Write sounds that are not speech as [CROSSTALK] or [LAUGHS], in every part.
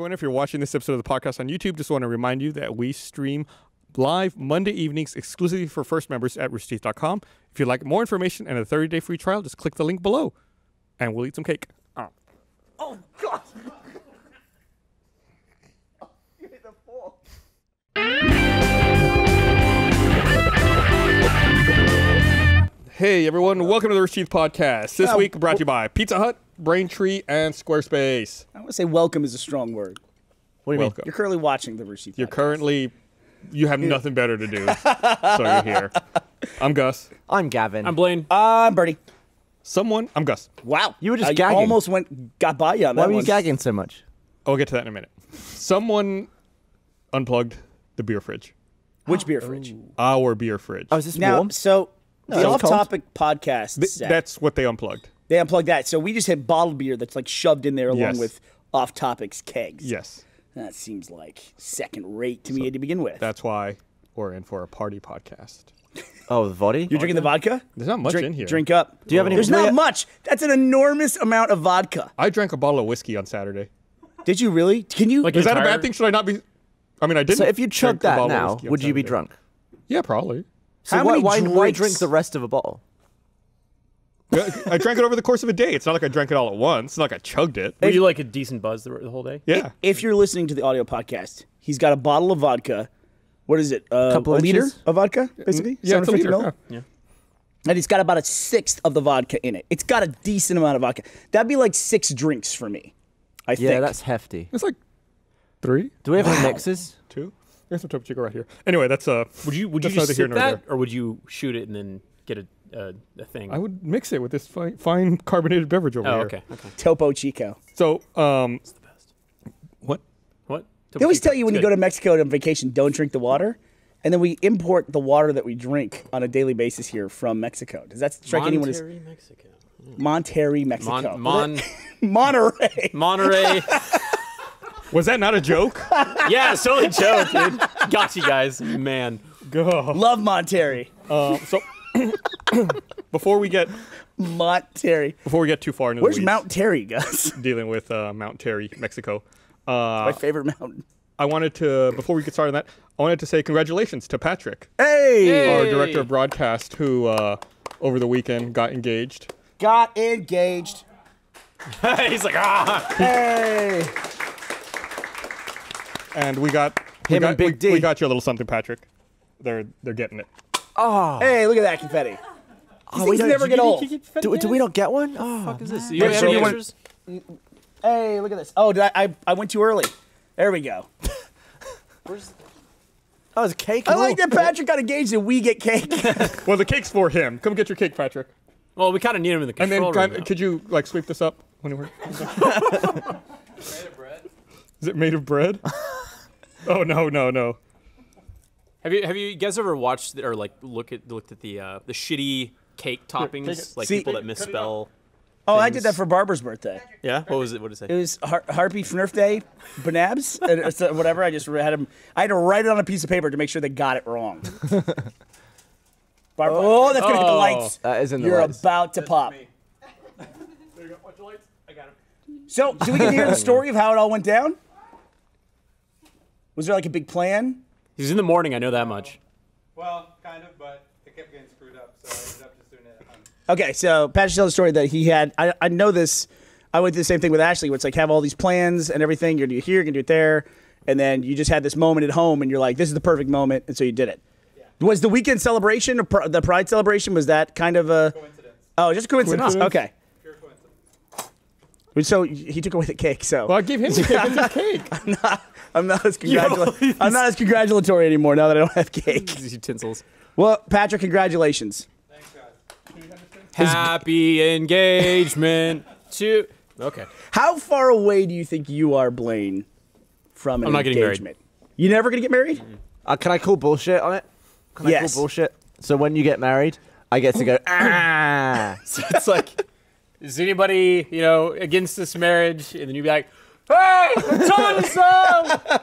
everyone. If you're watching this episode of the podcast on YouTube, just want to remind you that we stream live Monday evenings exclusively for first members at roosterteeth.com. If you'd like more information and a 30 day free trial, just click the link below and we'll eat some cake. Oh oh God! Hey everyone, welcome to the Rooster Teeth Podcast. This Uh, week brought to you by Pizza Hut, Braintree, and Squarespace. I would say welcome is a strong word. What do you Welcome. You're currently watching the Rooster Teeth You're podcast. currently, you have nothing better to do, so you're here. [LAUGHS] I'm Gus. I'm Gavin. I'm Blaine. I'm Burnie. Someone, I'm Gus. Wow. You were just uh, I gagging. almost went got by you on Why that were you gagging so much? I'll get to that in a minute. Someone unplugged the beer fridge. Which beer fridge? Our beer fridge. Oh, is this Now, warm? so the off-topic podcast Th- that's what they unplugged. They unplugged that. So we just had bottled beer that's like shoved in there along Yes. with off-topics kegs. Yes. That seems like second rate to me to begin with. That's why we're in for a party podcast. [LAUGHS] Oh, the body? You're drinking the vodka? There's not much Drink, in here. drink up. Do you have any- There's not have- much. That's an enormous amount of vodka. I drank a bottle of whiskey on Saturday. Did you really? Can you? Like Is that a bad thing? Should I not be? I mean, I didn't. so if you drink chugged that bottle now, whiskey on would you be drunk? Yeah, probably. So How why, many why, why drink the rest of a bottle? I drank it over the course of a day. It's not like I drank it all at once. It's not like I chugged it. Were you like a decent buzz the, the whole day? Yeah. if you're listening to the audio podcast, he's got a bottle of vodka. What is it? Uh, Couple a liter inches? of vodka, basically. Yeah, it's a liter. mil? yeah. Yeah. And he's got about a sixth of the vodka in it. It's got a decent amount of vodka. That'd be like six drinks for me. I Yeah, think. that's hefty. It's like three, Do we have any mixes? two. There's some Topo Chico right here. Anyway, that's uh. Would you would you That's just neither here sip that, or would you shoot it and then get a a, a thing? I would mix it with this fine, fine carbonated beverage over oh, here. okay, okay. Topo Chico. So, um, what? What? They always tell you when you go to Mexico on vacation, don't drink the water. And then we import the water that we drink on a daily basis here from Mexico. Does that strike anyone as Monterrey, Mexico. Monterrey, Mexico? Mon, Mon, [LAUGHS] Monterey. Monterey. [LAUGHS] Was that not a joke? [LAUGHS] yeah, it's totally a joke, dude. Got you guys, man. Go. Love Monterey. Uh, so, [COUGHS] before we get Monterey. before we get too far into Where's the weeds, Mount Terry, Gus? [LAUGHS] dealing with uh, Mount Terry, Mexico, uh, My favorite mountain. I wanted to before we get started on that, I wanted to say congratulations to Patrick, Hey! our director of broadcast, who uh, over the weekend got engaged. Got engaged. [LAUGHS] He's like, ah. Hey! and we got we Him got, and Big we, D. we got you a little something, Patrick. They're they're getting it. Oh. Hey, look at that confetti. These oh, we things never get old. Do, do we not get one? Oh, What is this? You Yeah, have any you? Hey, look at this. Oh, did I, I? I went too early. There we go. [LAUGHS] Where's oh, it's cake. I and like that Patrick got engaged and we get cake. [LAUGHS] Well, the cake's for him. Come get your cake, Patrick. Well, we kind of need him in the And then control room. now. could you like sweep this up when you were? [LAUGHS] Is it made of bread? oh no no no. Have you have you guys ever watched or like look at looked at the uh, the shitty cake toppings like See- people that misspell? oh, I did that for Barbara's birthday. Yeah. What was it? What did it say? It was Har- Harpy Fnurf Day, Banabs, [LAUGHS] and uh, whatever. I just had him. I had to write it on a piece of paper to make sure they got it wrong. [LAUGHS] Barbara, oh, that's gonna hit the Oh. lights. That is in the You're lights. about to pop. There you go. Watch the lights. I got him. So, do we get to hear the story of how it all went down? Was there like a big plan? He's in the morning. I know that much. Well, kind of, but it kept getting screwed up, so I ended up just doing it at home. Okay, so Patrick tells a story that he had. I, I know this. I went through the same thing with Ashley, where it's like have all these plans and everything. You're gonna do it here, you're gonna do it there, and then you just had this moment at home, and you're like, "This is the perfect moment," and so you did it. Yeah. Was the weekend celebration, or pr- the Pride celebration, was that kind of a? Coincidence. Oh, just a coincidence. Coincidence? Okay. Pure coincidence. So he took away the cake. So Well, I gave him the cake. It's his [LAUGHS] cake. I'm not as congratula- I'm not as congratulatory anymore now that I don't have cake. Utensils. Well, Patrick, congratulations. Thanks, guys. Happy engagement to. Okay. How far away do you think you are, Blaine, from an I'm not getting married. engagement? You never gonna get married? Uh, can I call bullshit on it? Can I Yes. call bullshit? So when you get married, I get to go, [LAUGHS] ah. So it's like, is anybody you know against this marriage? And then you'd be like, Hey, I'm telling. [LAUGHS]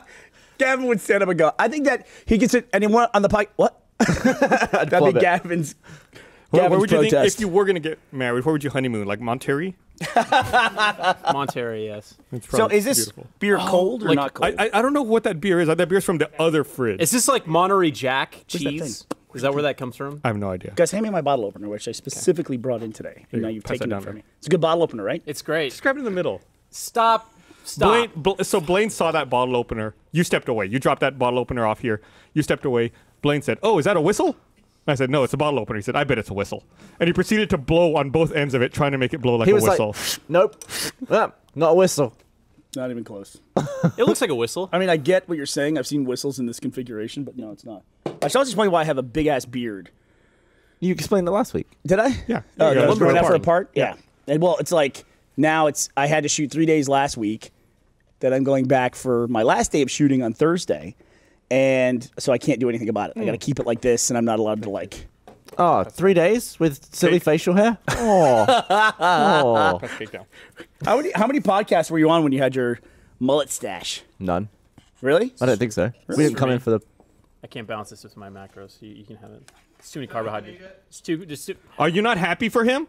Gavin would stand up and go. I think that he gets it, and he went on the pike. What? [LAUGHS] That'd flub be it. Gavin's. Where, Gavin's where would you think protest. if you were gonna get married? Where would you honeymoon? Like Monterey? [LAUGHS] Monterey, yes. So is this beautiful. beer oh, cold or like, not cold? I, I I don't know what that beer is. That beer's from the other fridge. Is this like Monterey Jack cheese? Is that where that comes from? I have no idea. Guys, hand me my bottle opener, which I specifically brought in today. And now you've Pass taken that it from me. It's a good bottle opener, right? It's great. Just grab it in the middle. Stop. Stop. Blaine, Bl- so Blaine saw that bottle opener. You stepped away. You dropped that bottle opener off here. You stepped away. Blaine said, "Oh, is that a whistle?" I said, "No, it's a bottle opener." He said, "I bet it's a whistle." And he proceeded to blow on both ends of it, trying to make it blow like He a was like, whistle. nope, not a whistle. Not even close. It looks like a whistle. [LAUGHS] I mean, I get what you're saying. I've seen whistles in this configuration, but no, it's not. I should also explain why I have a big ass beard. You explained that last week. Did I? Yeah. Oh, Yeah, no, it's right right after the apart. part. Yeah. And well, it's like now it's I had to shoot three days last week. That I'm going back for my last day of shooting on Thursday, and so I can't do anything about it. I got to hmm. keep it like this, and I'm not allowed to like. Oh, three days with silly Cake. facial hair. [LAUGHS] Oh, oh, Press cake down. How many how many podcasts were you on when you had your mullet stash? none. Really? I don't think so. We didn't come in for the. I can't balance this with my macros. You, you can have it. It's too many carbohydrates. It's too just too, Are you not happy for him?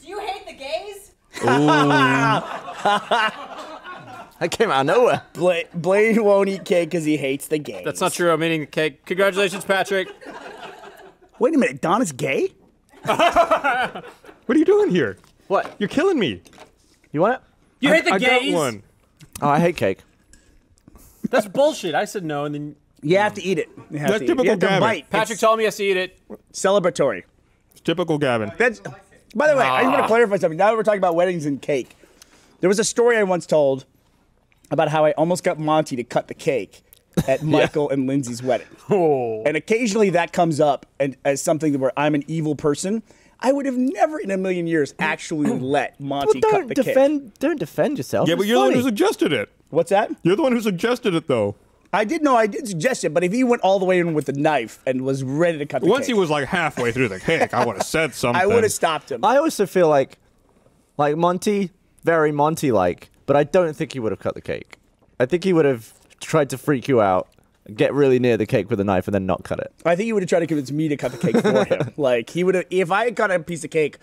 Do you hate the gays? [LAUGHS] [LAUGHS] That came out of nowhere. Bla- Blaine won't eat cake because he hates the gays. That's not true. I'm eating the cake. Congratulations, Patrick. Wait a minute, Don is gay? What are you doing here? What? You're killing me. You want it? You hate the I gays? got one. Oh, I hate cake. That's bullshit. I said no, and then You have to eat it. You have That's to, eat it. typical you have to Gavin. bite. Patrick It's told me I has to eat it. celebratory. It's typical Gavin. That's. By the way, I just want to ah. clarify something. Now that we're talking about weddings and cake, there was a story I once told about how I almost got Monty to cut the cake at [LAUGHS] Michael and Lindsay's wedding. [LAUGHS] Oh. And occasionally that comes up and as something where I'm an evil person. I would have never in a million years [CLEARS THROAT] actually let Well, Monty cut don't the cake. defend. Don't defend yourself. Yeah, but you're the one who suggested it. What's that? You're the one who suggested it, though. I did know I did suggest it, but if he went all the way in with the knife and was ready to cut the Once cake, he was like halfway through the cake, I would have said [LAUGHS] something. I would have stopped him. I also feel like, like Monty, very Monty-like, but I don't think he would have cut the cake. I think he would have tried to freak you out, get really near the cake with a knife, and then not cut it. I think he would have tried to convince me to cut the cake for him. [LAUGHS] Like he would have, if I had cut a piece of cake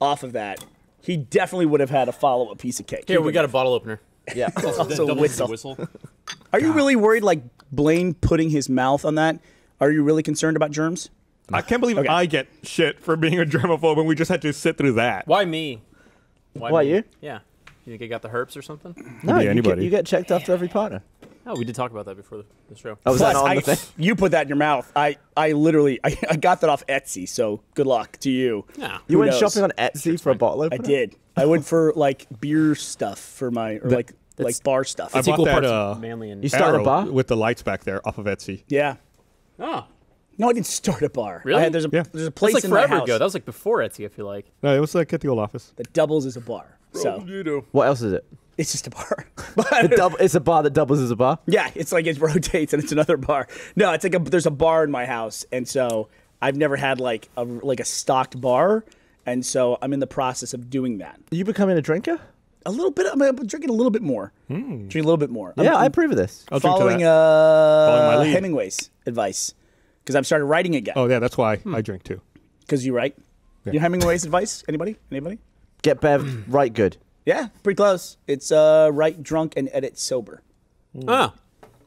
off of that, he definitely would have had a follow-up piece of cake. Here, we got a bottle opener. [LAUGHS] Yeah. also Doubles whistle. whistle. Are you really worried, like Blaine putting his mouth on that? Are you really concerned about germs? I can't believe Okay. I get shit for being a germaphobe, and we just had to sit through that. Why me? Why me? you? Yeah. You think I got the herpes or something? no, you anybody. Get, you get checked after every partner. Oh, we did talk about that before the, the show. Oh, was that Plus, not on I, the thing? you put that in your mouth. I, I literally, I, I got that off Etsy. So good luck to you. Yeah. You Who went knows? shopping on Etsy for a bottle I did. I went for like beer stuff for my, or like like bar stuff. I It's bought equal that parts uh, manly and. You started a bar? with the lights back there off of Etsy. yeah. oh, No, I didn't start a bar. Really? I had, there's a Yeah. there's a that's place like in my forever house ago. That was like before Etsy. I feel like. No, it was like at the old office. that doubles as a bar. So What else is it? it's just a bar. [LAUGHS] It but dub- it's a bar that doubles as a bar. yeah, it's like it rotates and it's another bar. No, it's like a there's a bar in my house, and so I've never had like a like a stocked bar, and so I'm in the process of doing that. Are you becoming a drinker? A little bit. I'm drinking a little bit more. Drinking a little bit more. I'm- Yeah, I approve of this. I'll drink to following that. uh my. Hemingway's advice because I've started writing again. Oh, yeah, that's why I drink too. Because you write. Your Hemingway's advice? Anybody? Anybody? Get Bev [CLEARS THROAT] right good. Yeah, pretty close. It's uh, write drunk and edit sober. Ah,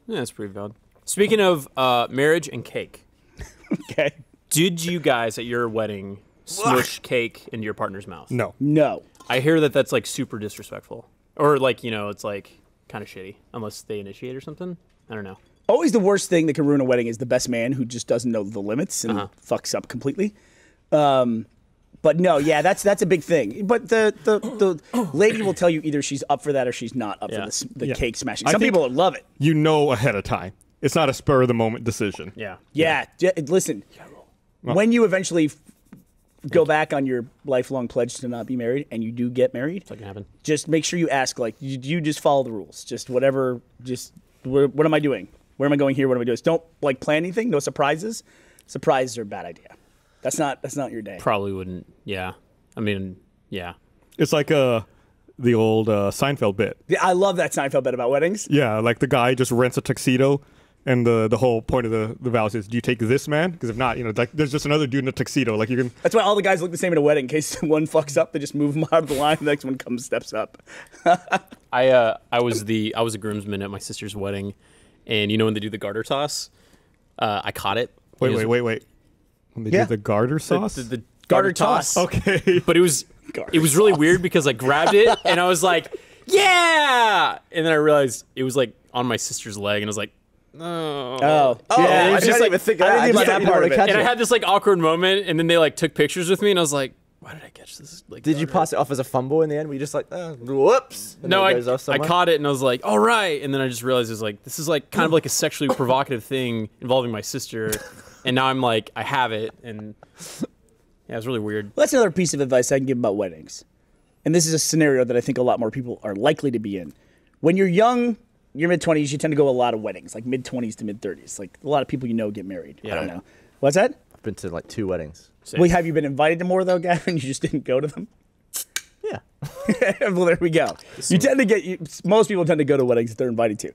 yeah, that's pretty valid. Speaking of uh, marriage and cake, [LAUGHS] Okay. did you guys at your wedding smush cake into your partner's mouth? No. No. I hear that that's like super disrespectful, or like you know, it's like kind of shitty unless they initiate or something. I don't know. Always the worst thing that can ruin a wedding is the best man who just doesn't know the limits and Uh-huh. fucks up completely. Um, but no, yeah, that's that's a big thing. But the the, the [COUGHS] lady will tell you either she's up for that or she's not up Yeah. for this, the Yeah. cake smashing. Some people would love it. You know ahead of time. It's not a spur of the moment decision. Yeah. Yeah, j- listen. When you eventually f- go back on your lifelong pledge to not be married, and you do get married, That can happen. just make sure you ask like you, you just follow the rules just whatever just what, what am i doing where am i going here what am i doing don't like plan anything no surprises surprises are a bad idea that's not that's not your day Probably wouldn't. Yeah. I mean, yeah. It's like uh, the old uh, Seinfeld bit. Yeah, i love that seinfeld bit about weddings Yeah, like the guy just rents a tuxedo, And the the whole point of the the vows is, do you take this man? Because if not, you know, like there's just another dude in a tuxedo. Like you can. That's why all the guys look the same at a wedding. In case [LAUGHS] one fucks up, they just move them out of the line. The next one comes, steps up. [LAUGHS] I uh I was the I was a groomsman at my sister's wedding, and you know when they do the garter toss, uh, I caught it. Wait, It was wait, wait, wait. When they Yeah. do the garter sauce. the, the Garter garter, toss. toss. okay. [LAUGHS] But it was Garter it was really weird because I grabbed it and I was like, yeah, and then I realized it was like on my sister's leg, and I was like, no. Oh, Oh, yeah. I it was didn't just like even think of I that. didn't even just that part of it. catch and I had this like awkward moment, and then they like took pictures with me, and I was like, why did I catch this? Like, Did you garter? pass it off as a fumble in the end? Were you just like, uh, whoops? and No, I, I caught it and I was like, all right. And then I just realized it was like, this is like kind of like a sexually [LAUGHS] provocative thing involving my sister. And now I'm like, I have it. And yeah, it's really weird. Well, that's another piece of advice I can give about weddings. And this is a scenario that I think a lot more people are likely to be in. When you're young, your mid 20s, you tend to go to a lot of weddings, like mid 20s to mid 30s. Like a lot of people you know get married. I don't know. What's that? I've been to like two weddings. Same. Well, have you been invited to more though, [LAUGHS] Gavin? You just didn't go to them. Yeah. [LAUGHS] well, there we go. You tend to get you, most people tend to go to weddings that they're invited to.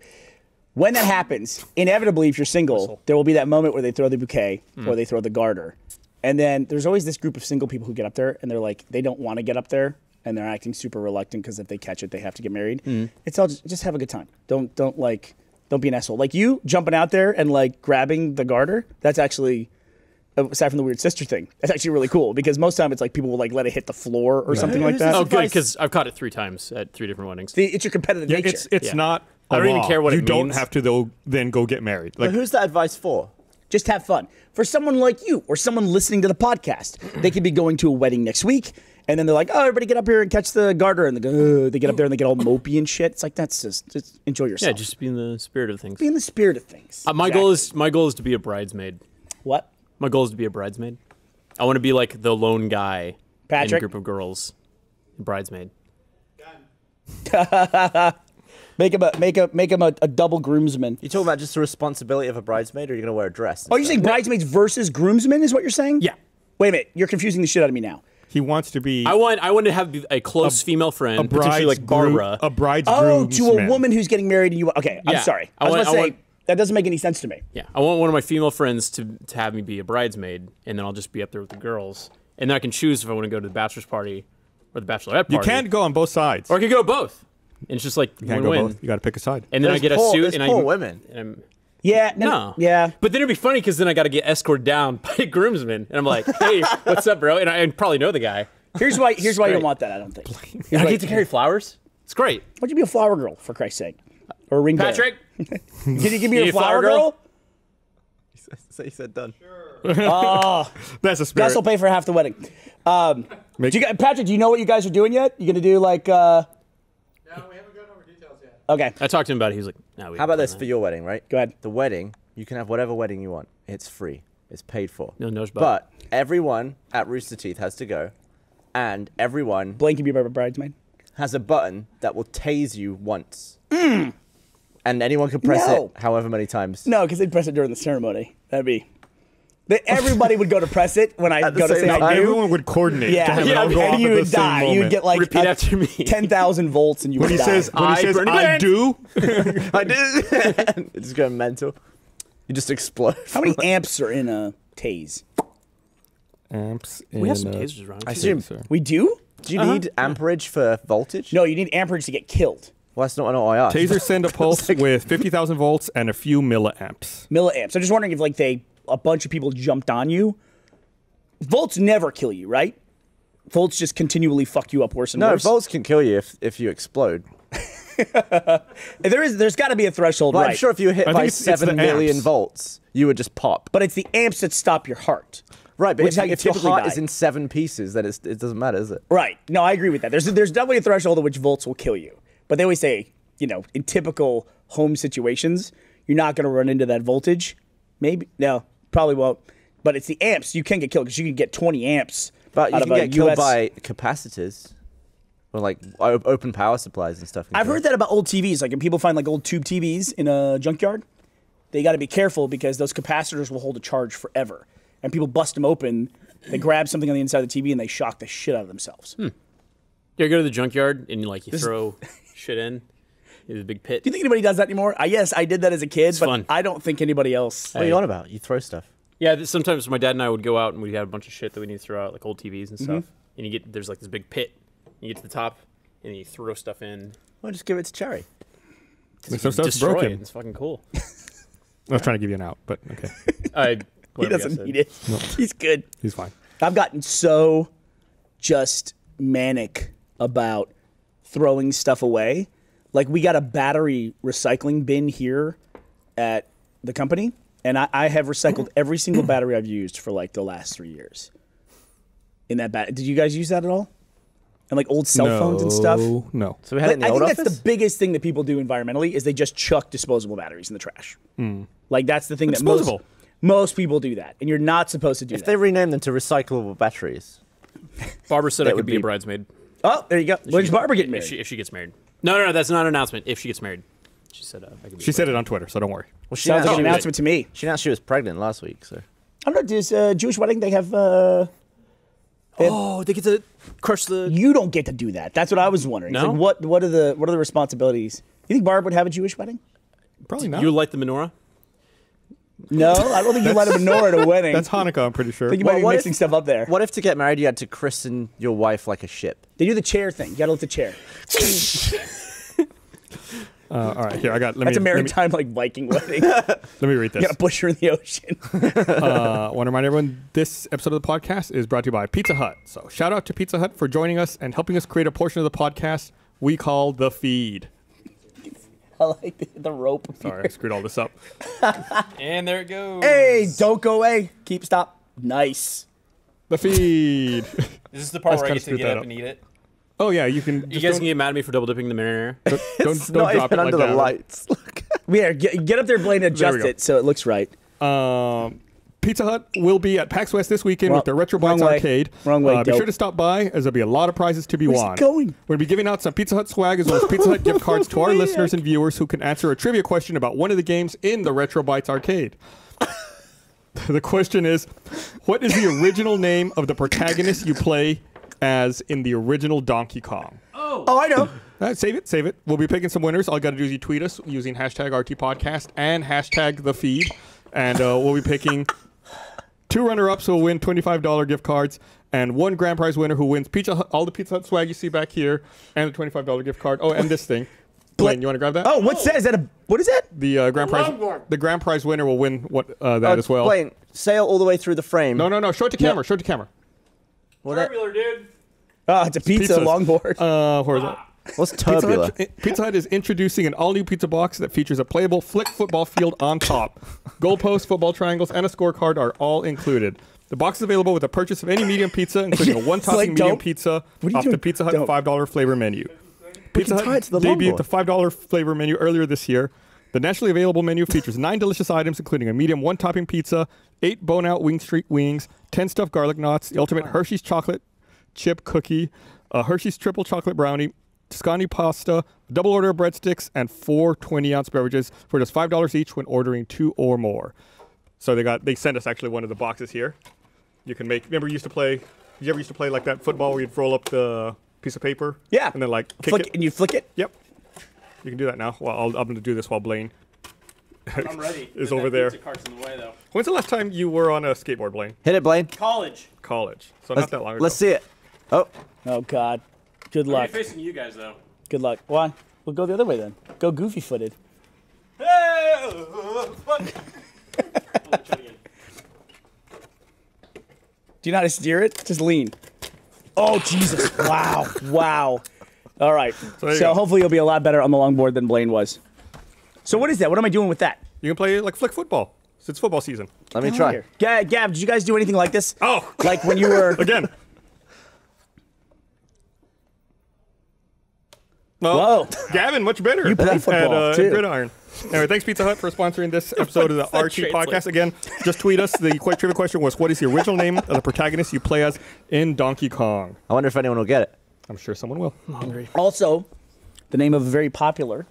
When that happens, inevitably, if you're single, there will be that moment where they throw the bouquet or they throw the garter, and then there's always this group of single people who get up there and they're like they don't want to get up there and they're acting super reluctant because if they catch it, they have to get married. Hmm. It's all just, just have a good time. Don't don't like don't be an asshole. Like you jumping out there and like grabbing the garter. That's actually aside from the weird sister thing, that's actually really cool because most time it's like people will like let it hit the floor or something like that. Oh, good. Because I've caught it three times at three different weddings. The- it's your competitive Yeah, nature. it's it's Yeah. not. I I don't even care what you it don't means. have to though. Then go get married. But Like who's that advice for? just have fun. For someone like you or someone listening to the podcast, they could be going to a wedding next week, and then they're like, "Oh, everybody get up here and catch the garter," and they go, "Ugh," they get up there and they get all mopey and shit. It's like that's just, just enjoy yourself. Yeah, just be in the spirit of things. be in the spirit of things. Uh, my Exactly. goal is my goal is to be a bridesmaid. what? My goal is to be a bridesmaid. I want to be like the lone guy in a group of girls. Bridesmaid. [LAUGHS] Make him a make a make him a, a double groomsman. You talking about just the responsibility of a bridesmaid, or you're you gonna wear a dress? Oh, you're saying bridesmaids versus groomsmen is what you're saying? Yeah. Wait a minute, you're confusing the shit out of me now. he wants to be I want I want to have a close female friend, a potentially like Barbara. groom- a bride's Oh, to a groomsman. woman who's getting married and you. Okay, I'm Yeah. sorry. I, I was want- about to I say want- that doesn't make any sense to me. Yeah, I want one of my female friends to to have me be a bridesmaid, and then I'll just be up there with the girls, and then I can choose if I want to go to the bachelor's party or the bachelorette party. You can't go on both sides. or I could go both. And it's just like you can't go win-win. both. You got to pick a side. And then I There's get a poor- suit, and poor I women. And I'm, Yeah. no, Yeah. But then it'd be funny because then I got to get escorted down [LAUGHS] by a groomsman, and I'm like, "Hey, what's up, bro?" And I, I probably know the guy. Here's why. Here's why you don't want that. I don't think. [LAUGHS] I Like, get to carry flowers. It's great, Why don't you be a flower girl for Christ's sake, or a ring bearer? Patrick. [LAUGHS] Can you give me You a need a flower, flower girl? girl? So you said done. Sure. Oh, That's a spirit. Gus will pay for half the wedding. Um, Make- do you, Patrick, do you know what you guys are doing yet? You gonna do like? Uh, No, we haven't gone over details yet. Okay, I talked to him about it. He was like, "No, we How about this done for your wedding, right? Go ahead. The wedding, you can have whatever wedding you want. It's free. It's paid for. No, no, it's But everyone at Rooster Teeth has to go, and everyone Blaine can be my bridesmaid. has a button that will tase you once. Mm. And anyone can press No. it however many times. No, because they'd press it during the ceremony. That'd be. They, everybody would go to press it when I At go to same say I time. do. Everyone would coordinate to Yeah, it yeah, all go off and you at would same die. You'd get like Repeat after me. [LAUGHS] ten thousand volts, and you when would he die. says when he I says Burnie I Band." do, [LAUGHS] I did. [LAUGHS] it's going mental. You just explode. How many amps are in a tase? amps. We have some in, uh, tasers around. I too. assume. We do? Do you need amperage for voltage? No, you need amperage to get killed. Well, that's not what I asked. Tasers send a pulse with 50,000 volts and a few milliamps. Milliamps. I'm just wondering if like they a bunch of people jumped on you. Volts never kill you, right? Volts just continually fuck you up worse and No, worse. No, Volts can kill you if, if you explode. [LAUGHS] There is there's got to be a threshold, But right? I'm sure if you hit I by think it's- it's seven the million amps. volts, you would just pop. but it's the amps that stop your heart. Right, but Which is if, how you if your typically heart die. is in seven pieces, then it's, it doesn't matter, is it? Right. No, I agree with that. There's there's definitely a threshold at which volts will kill you. But they always say, you know, in typical home situations, you're not going to run into that voltage. Maybe no, probably won't. But it's the amps you can get killed because you can get 20 amps. But you out can of get killed US by capacitors. Or like open power supplies and stuff. I've heard that about old TVs. Like when people find like old tube TVs in a junkyard, they got to be careful because those capacitors will hold a charge forever. And people bust them open, they grab something on the inside of the TV and they shock the shit out of themselves. Hmm. You ever go to the junkyard and like you throw shit in, The big pit. Do you think anybody does that anymore? I yes, I did that as a kid, but fun. I don't think anybody else. What are you on about? You throw stuff. Yeah, th- sometimes my dad and I would go out and we'd have a bunch of shit that we need to throw out, like old TVs and mm-hmm. stuff. And you get there's like this big pit. You get to the top, and you throw stuff in. Well, just give it to Cherry. Like, some stuff's destroy broken. It. It's fucking cool. [LAUGHS] I was trying to give you an out, but okay, [LAUGHS] I, He doesn't need said. it. [LAUGHS] He's good. he's fine. I've gotten so just manic about throwing stuff away. Like we got a battery recycling bin here at the company, and I, I have recycled [CLEARS THROAT] every single battery I've used for like the last three years. In that bat, did you guys use that at all? And like old cell phones and stuff. No, No. So we had it in Like, the I old think office. that's the biggest thing that people do environmentally is they just chuck disposable batteries in the trash. Hmm. Like that's the thing that most Disposable. most people do that, and you're not supposed to do if that. they rename them to recyclable batteries, Barbara said I could would be, be- a bridesmaid. oh, there you go. When's Barbara getting If married? she, if she gets married. No, no, no, that's not an announcement. If she gets married, she said uh, I could be. She a said it on Twitter, so don't worry. well, she Sounds announced, like an announcement to me. she announced she was pregnant last week. So I don't know. Does uh, Jewish wedding they have? Uh, Oh, they get to crush the. you don't get to do that. That's what I was wondering. It's No? Like, what what are the what are the responsibilities? You think Barb would have a Jewish wedding? Probably not. You light the menorah? No, I don't think you let a menorah at a wedding. That's Hanukkah, I'm pretty sure. I think you Well, might be mixing if- stuff up there. what if to get married you had to christen your wife like a ship? They do the chair thing. You gotta lift the chair. [LAUGHS] Uh, all right, here I got. Let That's me, a let me maritime like Viking [LAUGHS] wedding. let me read this. gotta push her in the ocean. [LAUGHS] Uh, want to remind everyone this episode of the podcast is brought to you by Pizza Hut. So shout out to Pizza Hut for joining us and helping us create a portion of the podcast we call the feed. [LAUGHS] I like the, the rope. Sorry, I screwed all this up. [LAUGHS] And there it goes. Hey, don't go away. Keep stop. Nice. The feed. [LAUGHS] Is this the part Let's where I kinda get to screw get that up up. and eat it? oh yeah, you can. You Just guys don't, can get mad at me for double dipping the marinara. don't, don't, It's don't not drop even it under like the that. lights. Yeah, get, get up there, Blaine, and There adjust it so it looks right. Um, Pizza Hut will be at PAX West this weekend Wrong- with their Retro wrong Bites way. Arcade. Wrong way, Uh, be dope. sure to stop by as there'll be a lot of prizes to be Where's it won. going? We'll be giving out some Pizza Hut swag as well as [LAUGHS] Pizza Hut gift cards to our listeners and viewers who can answer a trivia question about one of the games in the Retro Bites Arcade. [LAUGHS] the question is, what is the original name of the protagonist you play as in the original Donkey Kong? Oh, oh, I know. Uh, save it, save it. We'll be picking some winners. All you got to do is you tweet us using hashtag RT Podcast and hashtag the feed, and uh, we'll be picking two runner-ups who will win twenty-five dollar gift cards, and one grand prize winner who wins Pizza Hut, all the Pizza Hut swag you see back here, and a twenty-five dollar gift card. Oh, and this thing. [LAUGHS] Blaine, you want to grab that? Oh, what's that? Is that a what is that? the uh, grand prize. The grand prize winner will win what uh, that Oh, as well. Blaine, sail all the way through the frame. No, no, no. Show it to camera. Show it to camera. Well, that- Tubular, dude. Oh, it's a pizza Pizzas. longboard. Uh, horizontal. What's Pizza tubular? Hut, eh, Pizza Hut is introducing an all-new pizza box that features a playable flick football field on top. [LAUGHS] Goalposts, football triangles, and a scorecard are all included. The box is available with the purchase of any medium pizza, [LAUGHS] including a one-topping like, medium pizza What are you off the? Pizza Hut Don't. five-dollar flavor menu. Pizza Hut the debuted the five-dollar flavor menu earlier this year. The nationally available menu features nine delicious items, including a medium one-topping pizza, eight bone-out WingStreet wings, ten stuffed garlic knots, the ultimate Hershey's chocolate chip cookie, a Hershey's triple chocolate brownie, Tuscani pasta, a double order of breadsticks, and four 20 ounce beverages for just five dollars each when ordering two or more. So they got they sent us actually one of the boxes here. You can make. Remember, you used to play. Did you ever used to play like that football where you'd roll up the piece of paper? Yeah. And then like kick flick it. and you flick it. Yep. You can do that now. Well, I'll, I'm going to do this while Blaine. I'm ready. [LAUGHS] Is over there. cart's in the way, though. When's the last time you were on a skateboard, Blaine? Hit it, Blaine. College. College. So Let's, not that long ago. let's see it. Oh, Oh God. Good luck. I'm facing you guys, though. Good luck. Why? We'll go the other way then. Go goofy footed. [LAUGHS] Do you know how to steer it? Just lean. Oh Jesus! Wow! Wow! All right. So, there you go. hopefully you'll be a lot better on the longboard than Blaine was. So what is that? What am I doing with that? You can play like flick football. It's football season. let me Here. try. Gab, Gab, did you guys do anything like this? Oh, Like when you were [LAUGHS] again. Well, Whoa. [LAUGHS] Gavin, much better. You play at, football, uh, too. Gridiron. Anyway, thanks Pizza Hut for sponsoring this [LAUGHS] episode of the that RT podcast. Again, just tweet us. The qu- trivia question was, "What is the original name of the protagonist you play as in Donkey Kong?" I wonder if anyone will get it. I'm sure someone will. I'm hungry. Also, the name of a very popular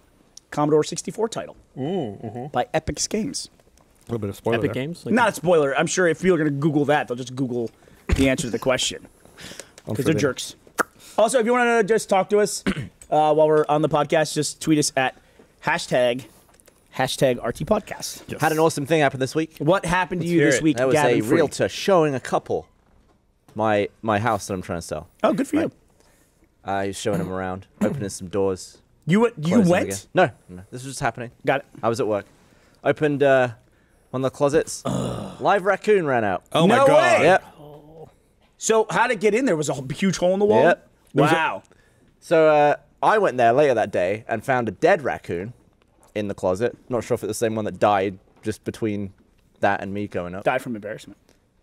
Commodore 64 title by Epyx Games. A little bit of spoiler Epic there. Games? Like, Not a spoiler. I'm sure if people are going to Google that, they'll just Google the answer to the question [LAUGHS] I'm because sure they're they- jerks. Also, if you want to just talk to us uh, while we're on the podcast, just tweet us at Hashtag, hashtag RT Podcast. Yes. Had an awesome thing happen this week. What happened to you this it. week, There was Gavin a Free? realtor showing a couple my my house that I'm trying to sell. Oh, good for you. Uh, he was showing them around, [CLEARS THROAT] opening some doors. You went- you went? No, no, this was just happening. Got it. I was at work. Opened uh, one of the closets. Live raccoon ran out. Oh No my god. way. Yep. So how to get in there? Was a huge hole in the wall. Yep. Wow. So uh, I went there later that day and found a dead raccoon in the closet. Not sure if it's the same one that died just between that and me going up. Died from embarrassment.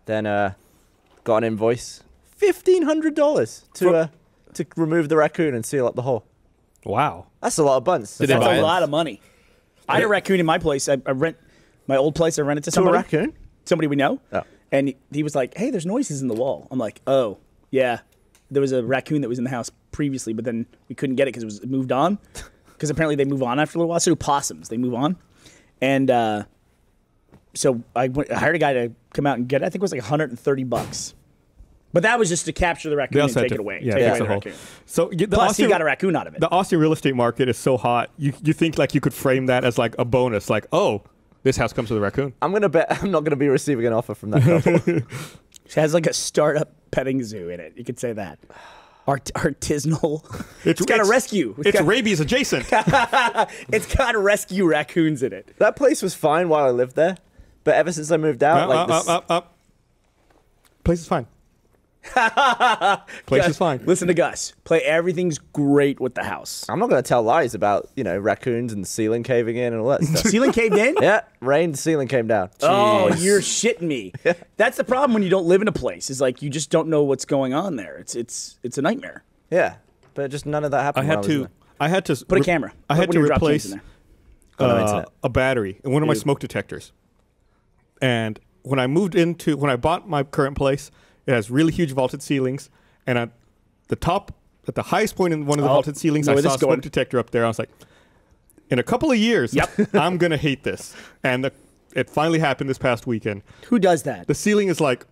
Then uh, got an invoice, fifteen hundred dollars to For- uh, to remove the raccoon and seal up the hole. Wow. That's a lot of buns. Did they That's a it? lot of money. I had a raccoon in my place. I, I rent my old place. I rented to to a somebody. raccoon? somebody we know. Oh. And he, he was like, "Hey, there's noises in the wall." I'm like, "Oh, yeah." There was a raccoon that was in the house previously, but then we couldn't get it because it was it moved on. [LAUGHS] Because apparently they move on after a little while. So do possums, they move on. And uh, so I, went, I hired a guy to come out and get it. I think it was like 130 bucks. But that was just to capture the raccoon and take to- it away. Yeah, take fix away the the raccoon. So y- the Plus, Austin, he got a raccoon out of it. the Austin real estate market is so hot. You you think like you could frame that as like a bonus, like oh, this house comes with a raccoon. I'm gonna bet I'm not gonna be receiving an offer from that couple. [LAUGHS] It has like a startup petting zoo in it. You could say that. Art, artisanal. [LAUGHS] it's got a rescue. It's got, rabies adjacent. [LAUGHS] it's got rescue raccoons in it. that place was fine while I lived there, but ever since I moved out, up, like up, this, up, up, up. Place is fine. [LAUGHS] Place is fine. Listen to Gus. Play everything's great with the house. I'm not gonna tell lies about you know raccoons and the ceiling caving in and all that [LAUGHS] stuff. Ceiling caved in? yeah, rain, the ceiling came down. Oh, you're shitting me. [LAUGHS] That's the problem when you don't live in a place. Is like you just don't know what's going on there. It's it's it's a nightmare. Yeah, but just none of that happened. I happened. had when was in to. there. I had to Put a camera. I had to one of your drop cams replace there. Uh, a battery in one of my smoke detectors. And when I moved into when I bought my current place, it has really huge vaulted ceilings, and at the top, at the highest point in one of the Oh, vaulted ceilings, I saw a smoke detector up there. I was like, in a couple of years, Yep. [LAUGHS] I'm gonna hate this. And the, it finally happened this past weekend. Who does that? The ceiling is like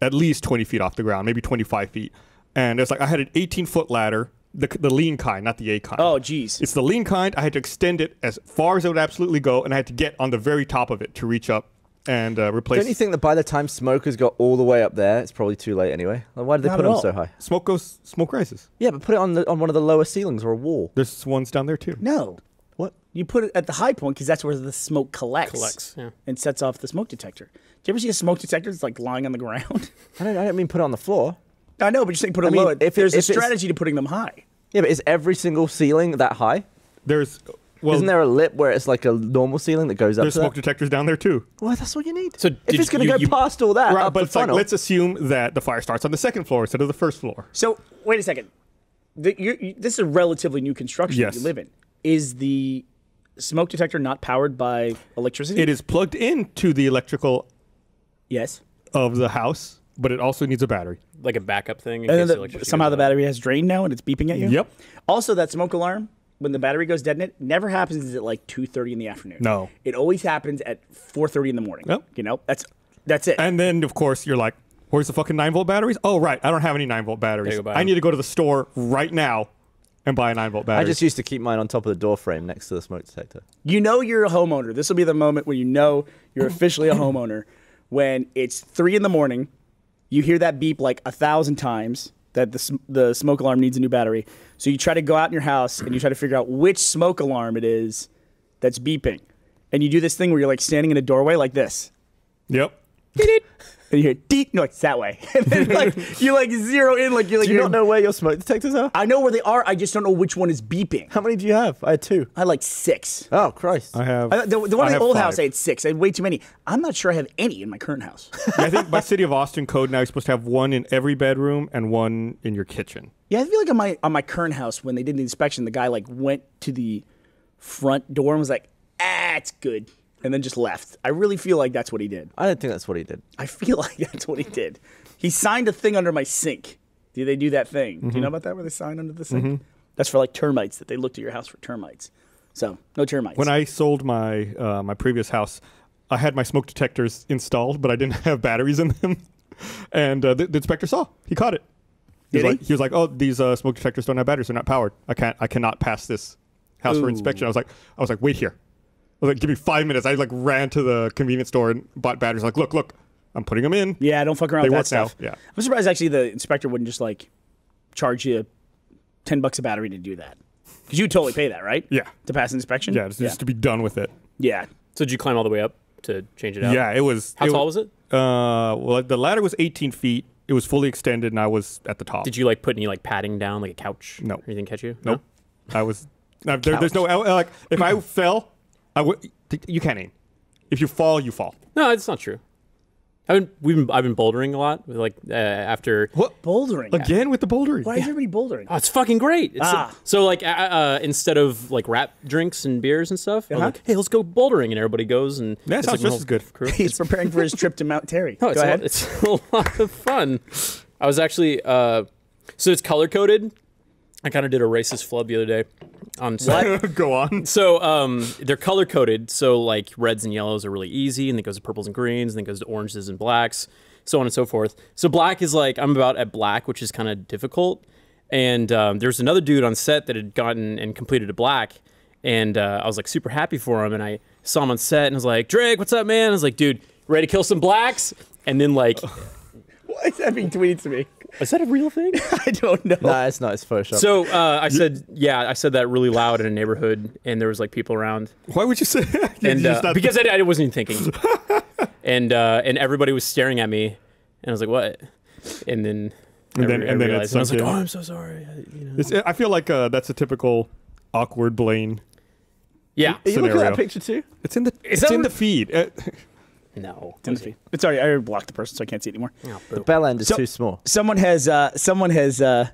at least 20 feet off the ground, maybe 25 feet. And it's like I had an 18 foot ladder, the, the lean kind, not the A kind. Oh, geez. It's the lean kind. I had to extend it as far as it would absolutely go, and I had to get on the very top of it to reach up and uh, replace. Don't you think that by the time smokers got all the way up there, it's probably too late anyway? Like, why did they Not put at them all. so high? smoke goes, smoke rises. Yeah, but put it on the on one of the lower ceilings or a wall. There's ones down there too. No. What? You put it at the high point because that's where the smoke collects. Collects, yeah. And sets off the smoke detector. Do you ever see a smoke detector that's like lying on the ground? [LAUGHS] I don't. I don't mean put it on the floor. I know, but you're saying put it I mean, low. if it- There's a if it's- strategy to putting them high. Yeah, but is every single ceiling that high? There's well, Isn't there a lip where it's like a normal ceiling that goes up there's smoke that? detectors down there too. Well, that's what you need. So if it's going to go you- past all that, Right, up but the it's like funnel, let's assume that the fire starts on the second floor instead of the first floor. So wait a second. The, you're, you, this is a relatively new construction Yes. that you live in. Is the smoke detector not powered by electricity? It is plugged into the electrical Yes. of the house, but it also needs a battery. like a backup thing. In And case the the, somehow the battery has drained now and it's beeping at you. Yep. Also, that smoke alarm when the battery goes dead in it never happens at like two thirty in the afternoon. No. It always happens at four thirty in the morning. Yep. You know that's that's it. And then of course you're like, where's the fucking nine volt batteries? Oh right, I don't have any nine volt batteries. go I need to go to the store right now and buy a nine volt battery. I just used to keep mine on top of the door frame next to the smoke detector. you know you're a homeowner. This will be the moment where you know you're officially a homeowner when it's three in the morning. You hear that beep like a thousand times that the, the smoke alarm needs a new battery. So you try to go out in your house and you try to figure out which smoke alarm it is that's beeping. And you do this thing where you're like standing in a doorway like this. yep. And you hear deep, no, it's that way. [LAUGHS] And then [LAUGHS] like you like zero in, like you're like Do you you're- not know where your smoke detectors are? I know where they are. I just don't know which one is beeping. How many do you have? I had two. I had like six. Oh Christ! I have I, the, the one I in the old five. house, I had six. I had way too many. I'm not sure I have any in my current house. [LAUGHS] I think by City of Austin code now you're supposed to have one in every bedroom and one in your kitchen. yeah, I feel like on my on my current house, when they did the inspection, the guy like went to the front door and was like, "Ah, it's good," and then just left. I really feel like that's what he did. I don't think that's what he did. I feel [LAUGHS] like that's what he did. He signed a thing under my sink. Do they do that thing? Do you know about that where they sign under the sink? That's for like termites that they looked at your house for termites. So no termites. When I sold my uh, my previous house, I had my smoke detectors installed, but I didn't [LAUGHS] have batteries in them. [LAUGHS] And uh, the, the inspector saw. He caught it. He Did was he? like, he was like, "Oh, these uh, smoke detectors don't have batteries. They're not powered. I can't. I cannot pass this house for inspection. I was like, I was like, wait here. I was like, give me five minutes. I like ran to the convenience store and bought batteries. Like, look, look, I'm putting them in. Yeah, don't fuck around They with work that now, stuff. yeah. I'm surprised actually the inspector wouldn't just like charge you ten bucks a battery to do that. Because you would totally pay that, right? Yeah. To pass inspection. Yeah, just, just to be done with it. yeah. So did you climb all the way up to change it out? Yeah, it was. How it tall was it? Uh, well, the ladder was 18 feet. It was fully extended, and I was at the top. Did you like put any like padding down, like a couch? No. Anything catch you? Nope. I was. no, there, there's no like. If I [CLEARS THROAT] fell, I would. You can't aim. If you fall, you fall. No, no, it's not true. I've been we've been I've been bouldering a lot. Like uh, after What? Bouldering. Again with the bouldering. Why is everybody bouldering? Oh, it's fucking great. It's Ah. so like uh, uh, instead of like rap drinks and beers and stuff, I was Uh-huh. like, hey, let's go bouldering, and everybody goes and That it's sounds like my just as good. whole Crew. He's preparing for his trip to Mount Terry. [LAUGHS] No, it's Go a, ahead. lot, it's [LAUGHS] a lot of fun. I was actually uh, so it's color coded. I kind of did a racist flub the other day on set. [LAUGHS] Go on. So um, they're color coded. So like reds and yellows are really easy, and then goes to purples and greens, and then goes to oranges and blacks, so on and so forth. So black is like I'm about at black, which is kind of difficult. And um, there's another dude on set that had gotten and completed a black, and uh, I was like super happy for him. And I saw him on set, and I was like, Drake, what's up, man? I was like, dude, ready to kill some blacks? And then like, [LAUGHS] Why is that being tweeted to me? Is that a real thing? [LAUGHS] I don't know. Nah, it's not. It's Photoshop. So uh, I said, yeah, I said that really loud in a neighborhood, and there was like people around. Why would you say? [LAUGHS] that? And just uh, not- because I, I wasn't even thinking, [LAUGHS] and uh, and everybody was staring at me, and I was like, "What?" And then And I then- re- and I then it realized, and I was like, "Oh, I'm so sorry." I- you know. I feel like uh, that's a typical awkward Blaine. Yeah, Are you looking at that picture too? It's in the. Is it's in the feed. No. It's in the. It's already. I already blocked the person, so I can't see it anymore. Oh, The bell end is So- too small. Someone has. Uh, someone has uh,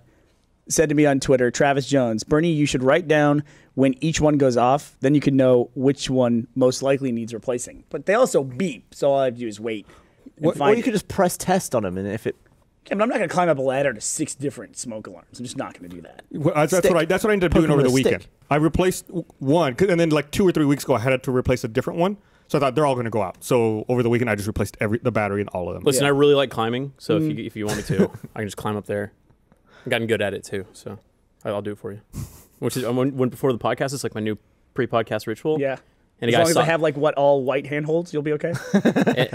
said to me on Twitter, Travis Jones, Burnie, you should write down when each one goes off. Then you can know which one most likely needs replacing. But they also beep, so all I have to do is wait. And Or you it. could just press test on them, and if it Yeah, but I'm not going to climb up a ladder to six different smoke alarms. I'm just not going to do that. well, that's, that's what I. That's what I ended up Poke doing over the a stick. weekend. I replaced one, and then like two or three weeks ago, I had to replace a different one. So I thought they're all going to go out. So over the weekend, I just replaced every the battery in all of them. Listen, Yeah. I really like climbing, so Mm. if you if you want me to, I can just climb up there. I've gotten good at it too, so I- I'll do it for you. Which is I went went before the podcast. It's like my new pre-podcast ritual. Yeah. And As long as I have like what all white handholds, you'll be okay. [LAUGHS] Eh,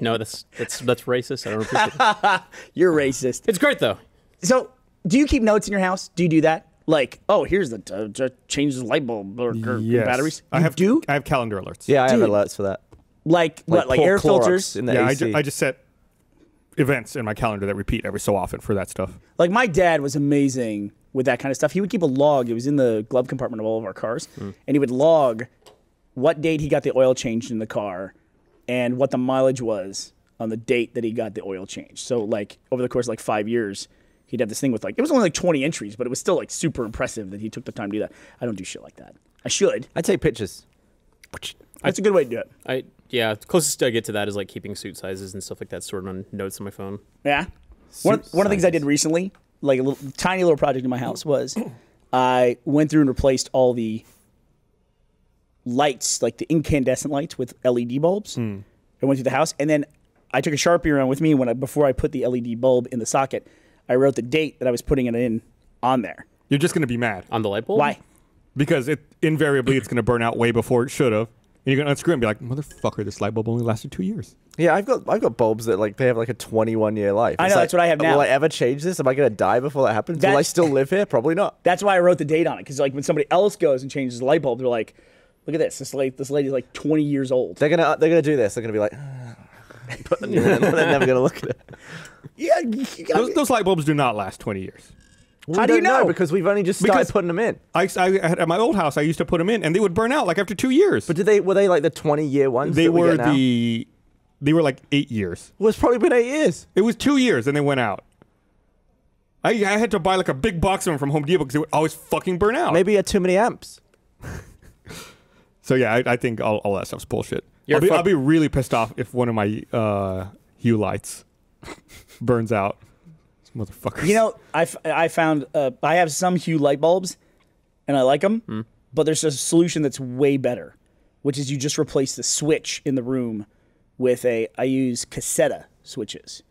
no, that's that's that's racist. I don't appreciate it. [LAUGHS] You're racist. It's great though. So, do you keep notes in your house? Do you do that? Like, oh, here's the uh, change the light bulb or, or Yes. batteries. I You have do I have calendar alerts. yeah, I have Dude. alerts for that. like what? Like air Clorox filters. in the yeah, I, ju- I just set events in my calendar that repeat every so often for that stuff. Like my dad was amazing with that kind of stuff. He would keep a log. It was in the glove compartment of all of our cars, and he would log what date he got the oil changed in the car, and what the mileage was on the date that he got the oil changed. So like over the course of like five years, he'd have this thing with like it was only like 20 entries, but it was still like super impressive that he took the time to do that. I don't do shit like that. I should. I'd take pictures. That's a good way to do it. I yeah, closest I get to that is like keeping suit sizes and stuff like that stored on notes on my phone. Yeah. One, Suit one of the things I did recently, like a little tiny little project in my house, was I went through and replaced all the lights, like the incandescent lights, with LED bulbs. Hmm. I went through the house, and then I took a sharpie around with me when I before I put the LED bulb in the socket. I wrote the date that I was putting it in on there. You're just going to be mad On the light bulb? Why? because it invariably it's going to burn out way before it should have. And you're going to unscrew it and be like, motherfucker, this light bulb only lasted two years. Yeah, I've got I've got bulbs that like they have like a 21 year life. I It's know, like, that's what I have now. Will I ever change this? Am I gonna die before that happens? Will I That's- still live here? Probably not. That's why I wrote the date on it because like when somebody else goes and changes the light bulb, they're like, "Look at this! This lady, this lady's like 20 years old." They're gonna they're gonna do this. They're gonna be like, ah, put the new in. They're never gonna look at it. Yeah. you gotta- Those, those light bulbs do not last 20 years. We How do you don't know? Because we've only just started Because- putting them in. I, I had, at my old house, I used to put them in, and they would burn out like after two years. But did they were they like the 20 year ones? they that we were get now? the, they were like eight years. Well, it's probably been eight years. It was two years, and they went out. I, I had to buy like a big box of them from Home Depot because they would always fucking burn out. Maybe you had too many amps. [LAUGHS] So yeah, I, I think all, all that stuff's bullshit. You're I'll be, fuck- I'll be really pissed off if one of my uh, Hue lights [LAUGHS] burns out. These motherfuckers. You know, I, f- I found uh, I have some Hue light bulbs, and I like them. But there's a solution that's way better, which is you just replace the switch in the room with a. I use Caseta switches,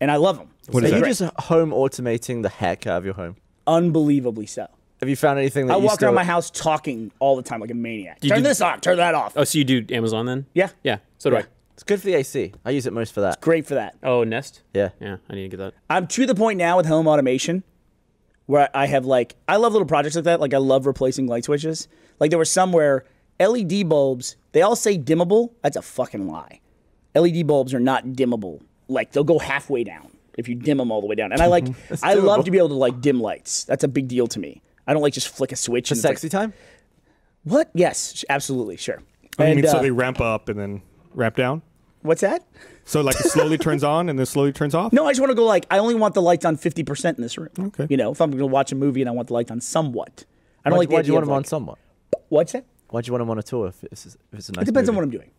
and I love them. What Are is you just home automating the heck out of your home? Unbelievably so. Have you found anything that I you walk still, around my house talking all the time like a maniac. you turn do- this on, turn that off. Oh, so you do Amazon then? Yeah. Yeah. So do Yeah. I. It's good for the AC. I use it most for that. It's great for that. Oh, Nest. Yeah. Yeah, I need to get that. I'm to the point now with home automation where I have like I love little projects like that. Like I love replacing light switches. Like there were some where LED bulbs, they all say dimmable. That's a fucking lie. LED bulbs are not dimmable. Like they'll go halfway down if you dim them all the way down. And I like [LAUGHS] I love to be able to like dim lights. That's a big deal to me. I don't like just flick a switch. and it's like- Sexy time? what? Yes, absolutely, sure. I And, mean, so uh, they ramp up and then ramp down. what's that? So like it slowly turns on and then slowly turns off. [LAUGHS] No, I just want to go like I only want the lights on fifty percent in this room. Okay. You know, if I'm going to watch a movie and I want the lights on somewhat, I don't Why, like. why do you want of, them on somewhat? What's that? Why do you want them on a tour if it's, if it's a nice It depends on what I'm doing.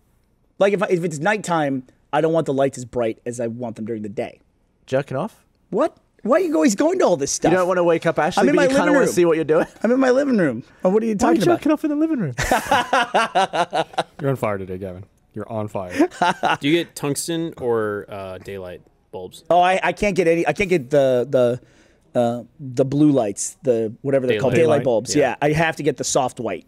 Like if I, if it's nighttime, I don't want the lights as bright as I want them during the day. Jerking off? What? Why are you always going to all this stuff? You don't want to wake up Ashley, I'm in but my you kind living of want room. to see what you're doing? I'm in my living room. Oh, what are you Why are talking you about? jerking off in the living room? [LAUGHS] [LAUGHS] You're on fire today, Gavin. You're on fire. [LAUGHS] Do you get tungsten or uh, daylight bulbs? Oh, I, I can't get any. I can't get the the uh, the blue lights, the whatever they're called, Daylight. daylight Daylight? bulbs. Yeah. I have to get the soft white,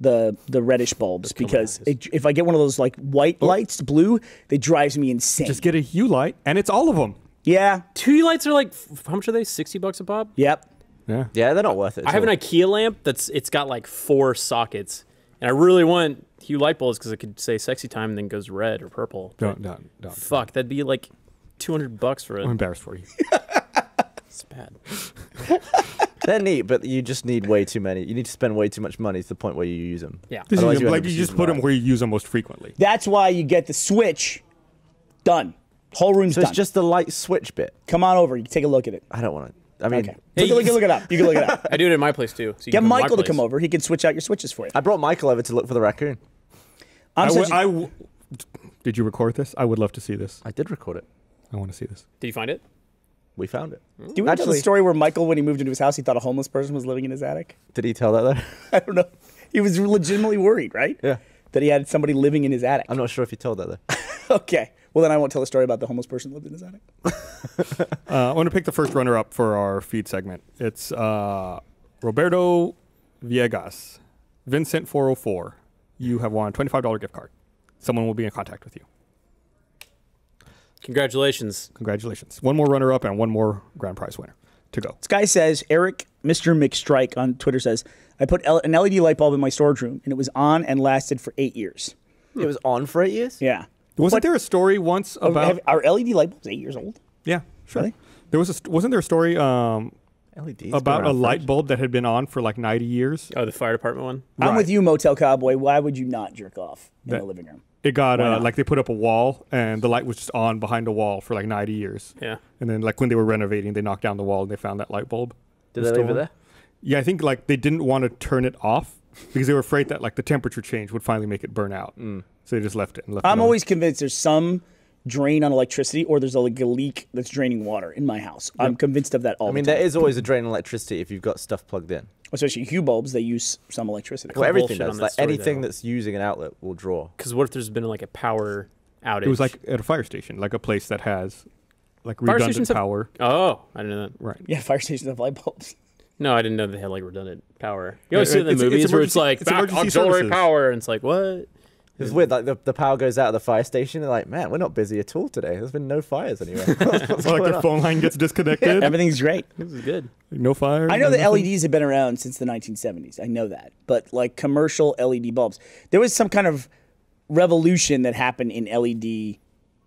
the the reddish bulbs because it, if I get one of those like white lights, blue, they drives me insane. Just get a hue light, and it's all of them. Yeah. Two lights are like how much are they? Sixty bucks a pop. Yep. Yeah. yeah, they're not worth it. I have an IKEA lamp that's it's got like four sockets, and I really want hue light bulbs because it could say sexy time and then goes red or purple. Don't, don't, don't. Fuck, that'd be like two hundred bucks for it. I'm embarrassed for you. [LAUGHS] It's bad. [LAUGHS] They're neat, but you just need way too many. You need to spend way too much money to the point where you use them. Yeah. This is you like you just just put them that. where you use them most frequently. That's why you get the switch. Done. Whole room's So done. it's just the light switch bit. come on over. You can take a look at it. I don't want to. I mean, Okay. Take a look, look it up. You can look it up. [LAUGHS] I do it at my place too. So you Get Michael to come over. He can switch out your switches for you. I brought Michael over to look for the raccoon. I'm I such would- a- I w- did you record this? I would love to see this. I did record it. I want to see this. Did you find it? We found it. Do you want to tell the story where Michael, when he moved into his house, he thought a homeless person was living in his attic? Did he tell that though? [LAUGHS] I don't know. He was legitimately worried, right? Yeah. That he had somebody living in his attic. I'm not sure if he told that though. [LAUGHS] okay. Well, then I won't tell a story about the homeless person who lived in his attic. [LAUGHS] Uh, I want to pick the first runner up for our feed segment. It's uh, Roberto Viegas, Vincent 404. You have won a $25 gift card. Someone will be in contact with you. Congratulations. Congratulations. One more runner up and one more grand prize winner to go. This guy says, Eric, Mr. McStrike on Twitter says, I put L- an LED light bulb in my storage room and it was on and lasted for eight years. it was on for eight years. Yeah. Wasn't there a story once about? Have- are LED light bulbs eight years old? yeah, sure. Really? There was a st- wasn't there a story um, LEDs about a light forever. bulb that had been on for like 90 years? Oh, the fire department one. I'm with you, Motel Cowboy. Why would you not jerk off in That- the living room? It got uh, like they put up a wall and the light was just on behind a wall for like 90 years. Yeah. And then like when they were renovating, they knocked down the wall and they found that light bulb. Did they leave still it there? Yeah, I think like they didn't want to turn it off because they were afraid that like the temperature change would finally make it burn out. So they just left it. Left I'm on. always convinced there's some drain on electricity or there's a, like a leak that's draining water in my house. I'm convinced of that all I mean, the time. there is always a drain on electricity if you've got stuff plugged in. Especially hue bulbs, they use some electricity. Well, everything does. Like anything though. that's using an outlet will draw. Because what if there's been like a power outage? It was like at a fire station, like a place that has like Fire redundant stations have- power. Oh, I didn't know that. Right. Yeah, fire stations have light bulbs. No, I didn't know they had like redundant power. You always Yeah, see it in the it's- it's movies where it's like it's back emergency auxiliary services. power, and it's like what? It's weird. Like the, the power goes out of the fire station. They're like, man, we're not busy at all today. There's been no fires anywhere. [LAUGHS] What's Or like going their on?" phone line gets disconnected. Everything's great. This is good. no fire. I know no that nothing. LEDs have been around since the 1970s. I know that. But like commercial LED bulbs, there was some kind of revolution that happened in LED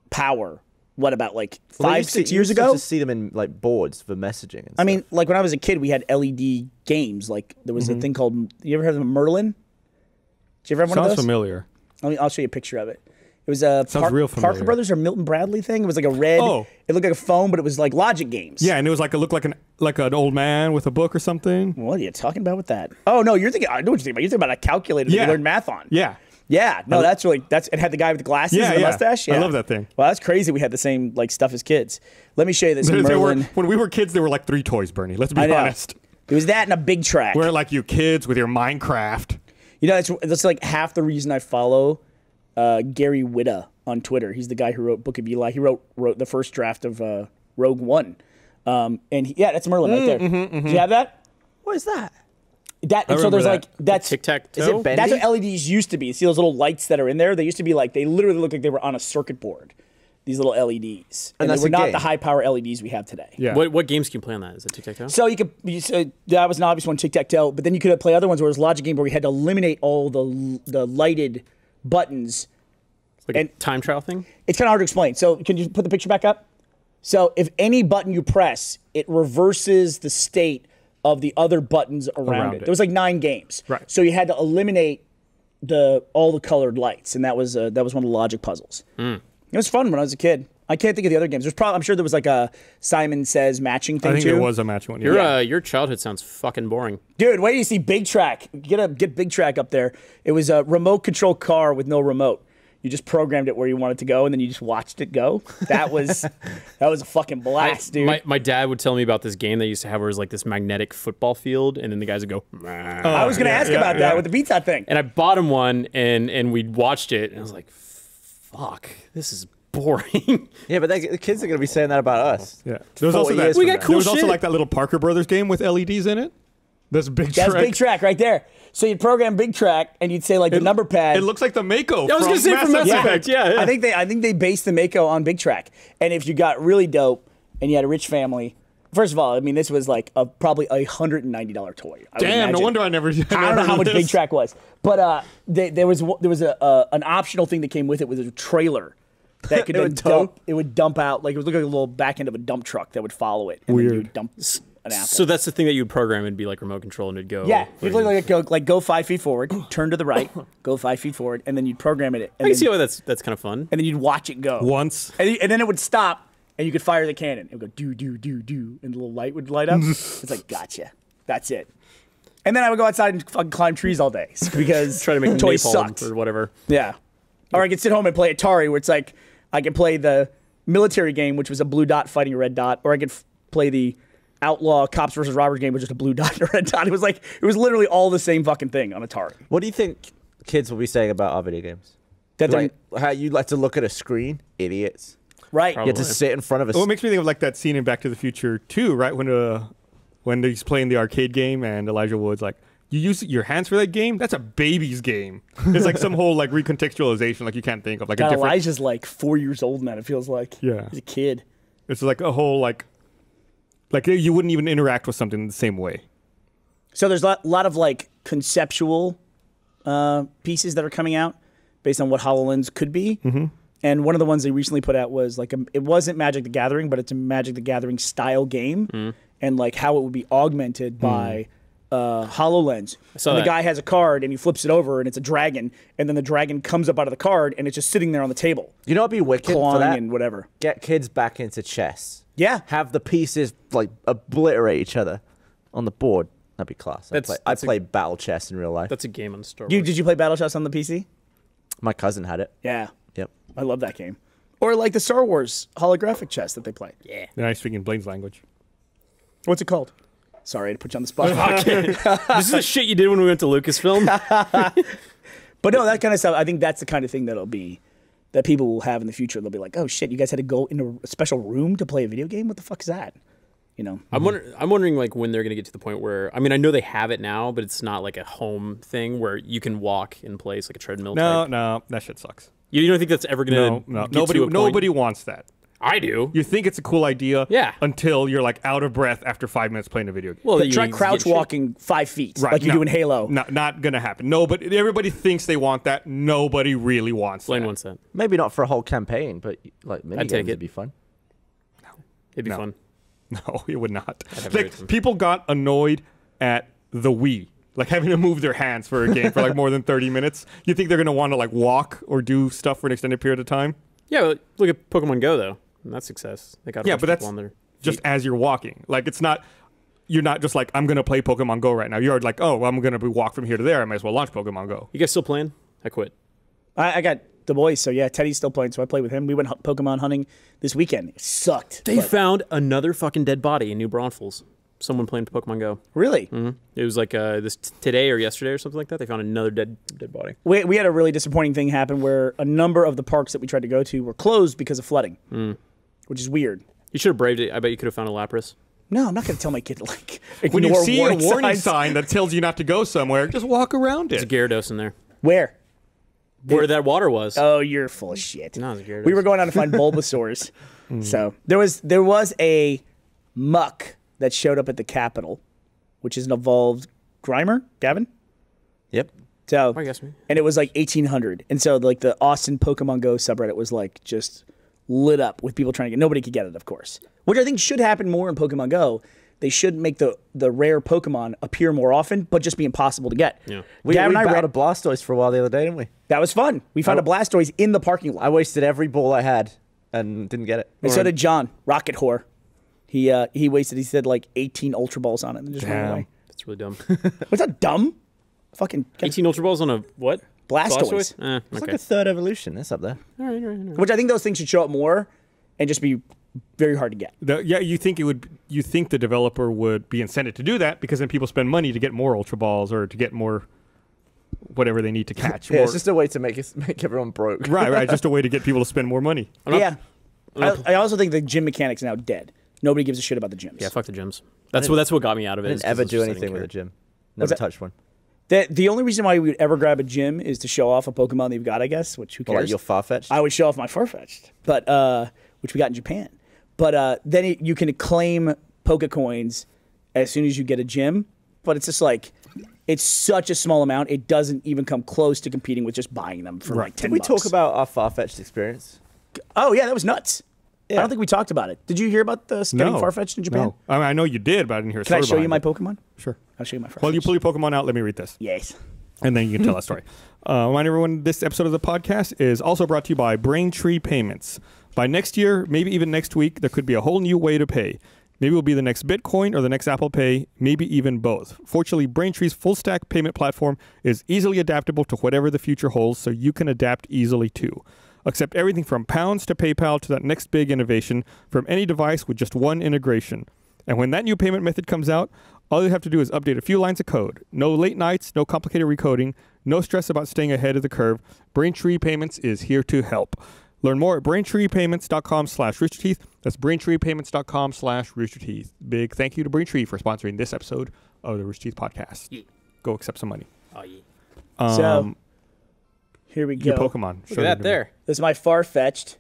power. What about like Well, five, used six you years used to just see them in like boards for messaging. And I mean, like when I was a kid, we had LED games. Like there Mm-hmm. was a thing called. You ever heard of Merlin? Did you ever have one of those? Sounds familiar. Let me, I'll show you a picture of it. It was a Sounds real Parker. Brothers or Milton Bradley thing. It was like a red. Oh. It looked like a phone, but it was like logic games. Yeah, and it was like it looked like an like an old man with a book or something. What are you talking about with that? Oh no, you're thinking. I know what you're thinking about. You're thinking about a calculator that Yeah. you learned math on. Yeah. Yeah. No, that's really that's. It had the guy with the glasses Yeah, and the yeah. mustache. I love that thing. Well, that's crazy. We had the same like stuff as kids. Let me show you this. There- [LAUGHS] there were, Merlin. when we were kids, there were like three toys, Burnie. Let's be I know. honest. It was that and a Big Trak. We're like you kids with your Minecraft. You know, that's that's like half the reason I follow uh, Gary Whitta on Twitter. He's the guy who wrote Book of Eli. He wrote wrote the first draft of uh, Rogue One. Um, and he, yeah, that's Merlin right Mm, there. mm-hmm, Do you have that? what is that? That and so there's that. like that's Tic tac toe. That's what LEDs used to be. See those little lights that are in there? They used to be like they literally look like they were on a circuit board. These little LEDs, and, that's they were not game. the high power LEDs we have today. Yeah. What what games can you play on that? Is it tic tac toe? So you could you, so that was an obvious one, tic tac toe. But then you could play other ones where it was logic game where we had to eliminate all the the lighted buttons. Like a and- time trial thing? It's kind of hard to explain. So can you put the picture back up? So if any button you press, it reverses the state of the other buttons around, Around it. it. There was like nine games. Right. So you had to eliminate the all the colored lights, and that was uh, that was one of the logic puzzles. Hmm. It was fun when I was a kid. I can't think of the other games. There's probably I'm sure there was like a Simon Says matching thing I think too. there was a match one. Your Yeah. uh, your childhood sounds fucking boring. Dude, wait till you see Big Trak. Get a get Big Trak up there. It was a remote control car with no remote. You just programmed it where you wanted to go, and then you just watched it go. That was [LAUGHS] that was a fucking blast, dude. My, my dad would tell me about this game they used to have where it was like this magnetic football field, and then the guys would go. "Meh." I was gonna yeah, ask yeah, about yeah. that with the pizza thing. and I bought him one, and and we watched it, and I was like, "Fuck, this is boring." [LAUGHS] Yeah, but they, the kids are going to be saying that about us. Yeah. There was also that. We got now. cool there was also like that little Parker Brothers game with LEDs in it. That's big. Track. That's Track. Big Trak right there. So you'd program Big Trak, and you'd say like the number pad. It looks like the Mako. I was gonna say from Mass yeah. Effect, yeah, yeah. I think they I think they based the Mako on Big Trak. And if you got really dope and you had a rich family, first of all, I mean this was like a probably a hundred and ninety dollar toy. I Damn, no wonder I never. I, [LAUGHS] I don't know how much heard Big. Track was, but uh, they, there was there was a uh, an optional thing that came with it was a trailer that could [LAUGHS] It would dump. It would dump out like it would look like a little back end of a dump truck that would follow it, and Weird. you would dump an apple. so that's the thing that you would program and be like remote control, and it'd go. yeah, where you'd look like go like go five feet forward, [COUGHS] turn to the right, go five feet forward, and then you'd program it. And I can then, see why that's that's kind of fun. and then you'd watch it go Once. and, and then it would stop, and you could fire the cannon. It would go do do do do, and the little light would light up. [LAUGHS] it's like gotcha, that's it. And then I would go outside and fucking climb trees all day [LAUGHS] because Try to make toys napalm sucked. or whatever. Yeah. Or I could sit home and play Atari, where it's like I could play the military game, which was a blue dot fighting a red dot, or I could f- play the outlaw cops versus robbers game, which was just a blue [LAUGHS] dot and a red dot. It was like it was literally all the same fucking thing on Atari. What do you think kids will be saying about our video games? That they're- Like how you like to look at a screen? Idiots. Right. You have to sit in front of a. Well, it makes me think of like that scene in Back to the Future too, right? When uh, when he's playing the arcade game and Elijah Wood's like, "You use your hands for that game? That's a baby's game." It's like some whole like recontextualization, like you can't think of like a God, different. Elijah's like four years old now. It feels like Yeah. he's a kid. It's like a whole like, like you wouldn't even interact with something the same way. So there's a lot, lot of like conceptual uh, pieces that are coming out based on what Hololens could be. Mm-hmm. And one of the ones they recently put out was like a, it wasn't Magic the Gathering, but it's a Magic the Gathering style game, and like how it would be augmented by uh, Hololens. So the guy has a card and he flips it over and it's a dragon, and then the dragon comes up out of the card and it's just sitting there on the table, you know what'd be wicked for clawing that? and whatever. Get kids back into chess. Yeah. Have the pieces like obliterate each other on the board. That'd be class. I That's- play, I that's a- play battle chess in real life. That's a game on Star Wars. You did you play Battle chess on the PC? My cousin had it. Yeah, Yep. I love that game. Or like the Star Wars holographic chess that they play. yeah. Then I speak in Blaine's language. What's it called? Sorry to put you on the spot. [LAUGHS] [LAUGHS] this is the shit you did when we went to Lucasfilm. [LAUGHS] but no, that kind of stuff. I think that's the kind of thing that'll be that people will have in the future. They'll be like, "Oh shit, you guys had to go into a special room to play a video game. What the fuck is that?" You know? I'm wondering. I'm wondering like when they're gonna get to the point where I mean I know they have it now, but it's not like a home thing where you can walk in place like a treadmill. No, type. no, that shit sucks. You, you don't think that's ever gonna No, no, get nobody, to a point- nobody wants that. I do. You think it's a cool idea, Yeah. until you're like out of breath after five minutes playing a video game. well, you Try get crouch shit. walking five feet Right, like you no. do in Halo. No, not gonna happen. No, but everybody thinks they want that. Nobody really wants Blaine that. wants that. Maybe not for a whole campaign, but like mini I'd games it. would be fun. No, it'd be No. fun. [LAUGHS] No, it would not. have a great Like people got annoyed at the Wii, like having to move their hands for a game for like more than thirty minutes. You think they're gonna want to like walk or do stuff for an extended period of time? Yeah, look at Pokemon Go though. And that's success. They got a Yeah, but that's people on there. just as you're walking. Like it's not. You're not just like I'm gonna play Pokemon Go right now. You're like, oh, well, I'm gonna walk from here to there. I might as well launch Pokemon Go. You guys still playing? I quit. I, I got the boys, so yeah, Teddy's still playing, so I played with him. We went hu- Pokemon hunting this weekend. It sucked. They but- found another fucking dead body in New Braunfels. Someone playing Pokemon Go. really. Mm-hmm. It was like uh, this t- today or yesterday or something like that. They found another dead dead body. We, we had a really disappointing thing happen where a number of the parks that we tried to go to were closed because of flooding, mm. which is weird. You should have braved it. I bet you could have found a Lapras. No, I'm not going to tell my kid to like When you ignore see a warning warning signs. sign that tells you not to go somewhere, just walk around it. There's a it. Gyarados in there. Where? Where that water was. Oh, you're full of shit. No, it's a Gyarados. we were going out to find [LAUGHS] Bulbasaurs. Mm. so there was there was a Muk that showed up at the Capitol, which is an evolved Grimer, Gavin. Yep. So I guess me. and it was like 1800, and so like the Austin Pokemon Go subreddit was like just lit up with people trying to get. Nobody could get it, of course. Which I think should happen more in Pokemon Go. They should make the the rare Pokemon appear more often, but just be impossible to get. Yeah. We, Gavin we and I battled ran- a Blastoise for a while the other day, didn't we? that was fun. We found a Blastoise in the parking lot. I wasted every ball I had and didn't get it. And so did John, Rocket Whore. He uh, he wasted he said like 18 Ultra Balls on it and then just ran Damn. away. That's really dumb. [LAUGHS] What's that dumb? Fucking [LAUGHS] 18 Ultra Balls on a what? Blastoise. Eh, It's okay. like a third evolution. It's up there. All right, all right. which I think those things should show up more and just be very hard to get. The, yeah, you think it would? You think the developer would be incented to do that because then people spend money to get more Ultra Balls or to get more whatever they need to catch. [LAUGHS] Yeah, more- it's just a way to make us make everyone broke. right, right. Just a way to get people to spend more money. not- yeah. I, I also think the gym mechanic's now dead. Nobody gives a shit about the gyms. Yeah, fuck the gyms. That's what that's what got me out of it. I didn't 'cause ever do anything with a gym. Never that? touched one. The, the only reason why we would ever grab a gym is to show off a Pokemon that you've got, I guess, which who Or cares? like your Farfetch'd. I would show off my Farfetch'd, but uh, which we got in Japan. But uh, then it, you can claim Pokecoins as soon as you get a gym. But it's just like it's such a small amount; it doesn't even come close to competing with just buying them for like ten. Did we bucks. talk about our Farfetch'd experience? Oh yeah, that was nuts. I don't think we talked about it. Did you hear about the getting No, Farfetch'd in Japan? No. I, mean, I know you did, but I didn't hear. a Can I show you my behind Pokemon? Sure. I'll show you my Farfetch'd. While you pull your Pokemon out, let me read this. yes. and then you can tell that story. [LAUGHS] Uh, remind everyone this episode of the podcast is also brought to you by Braintree Payments. By next year, maybe even next week, there could be a whole new way to pay. Maybe it'll be the next Bitcoin or the next Apple Pay, maybe even both. Fortunately, Braintree's full stack payment platform is easily adaptable to whatever the future holds, so you can adapt easily too. Accept everything from pounds to PayPal to that next big innovation from any device with just one integration. And when that new payment method comes out, all you have to do is update a few lines of code. No late nights, no complicated recoding, no stress about staying ahead of the curve. Braintree Payments is here to help. Learn more at braintreepayments.com slash roosterteeth. That's braintreepayments.com slash roosterteeth. Big thank you to Braintree for sponsoring this episode of the Rooster Teeth podcast. Go accept some money. Oh, yeah. Um, So, Here we go. your go. Pokemon. Look at that there. This is my Farfetch'd.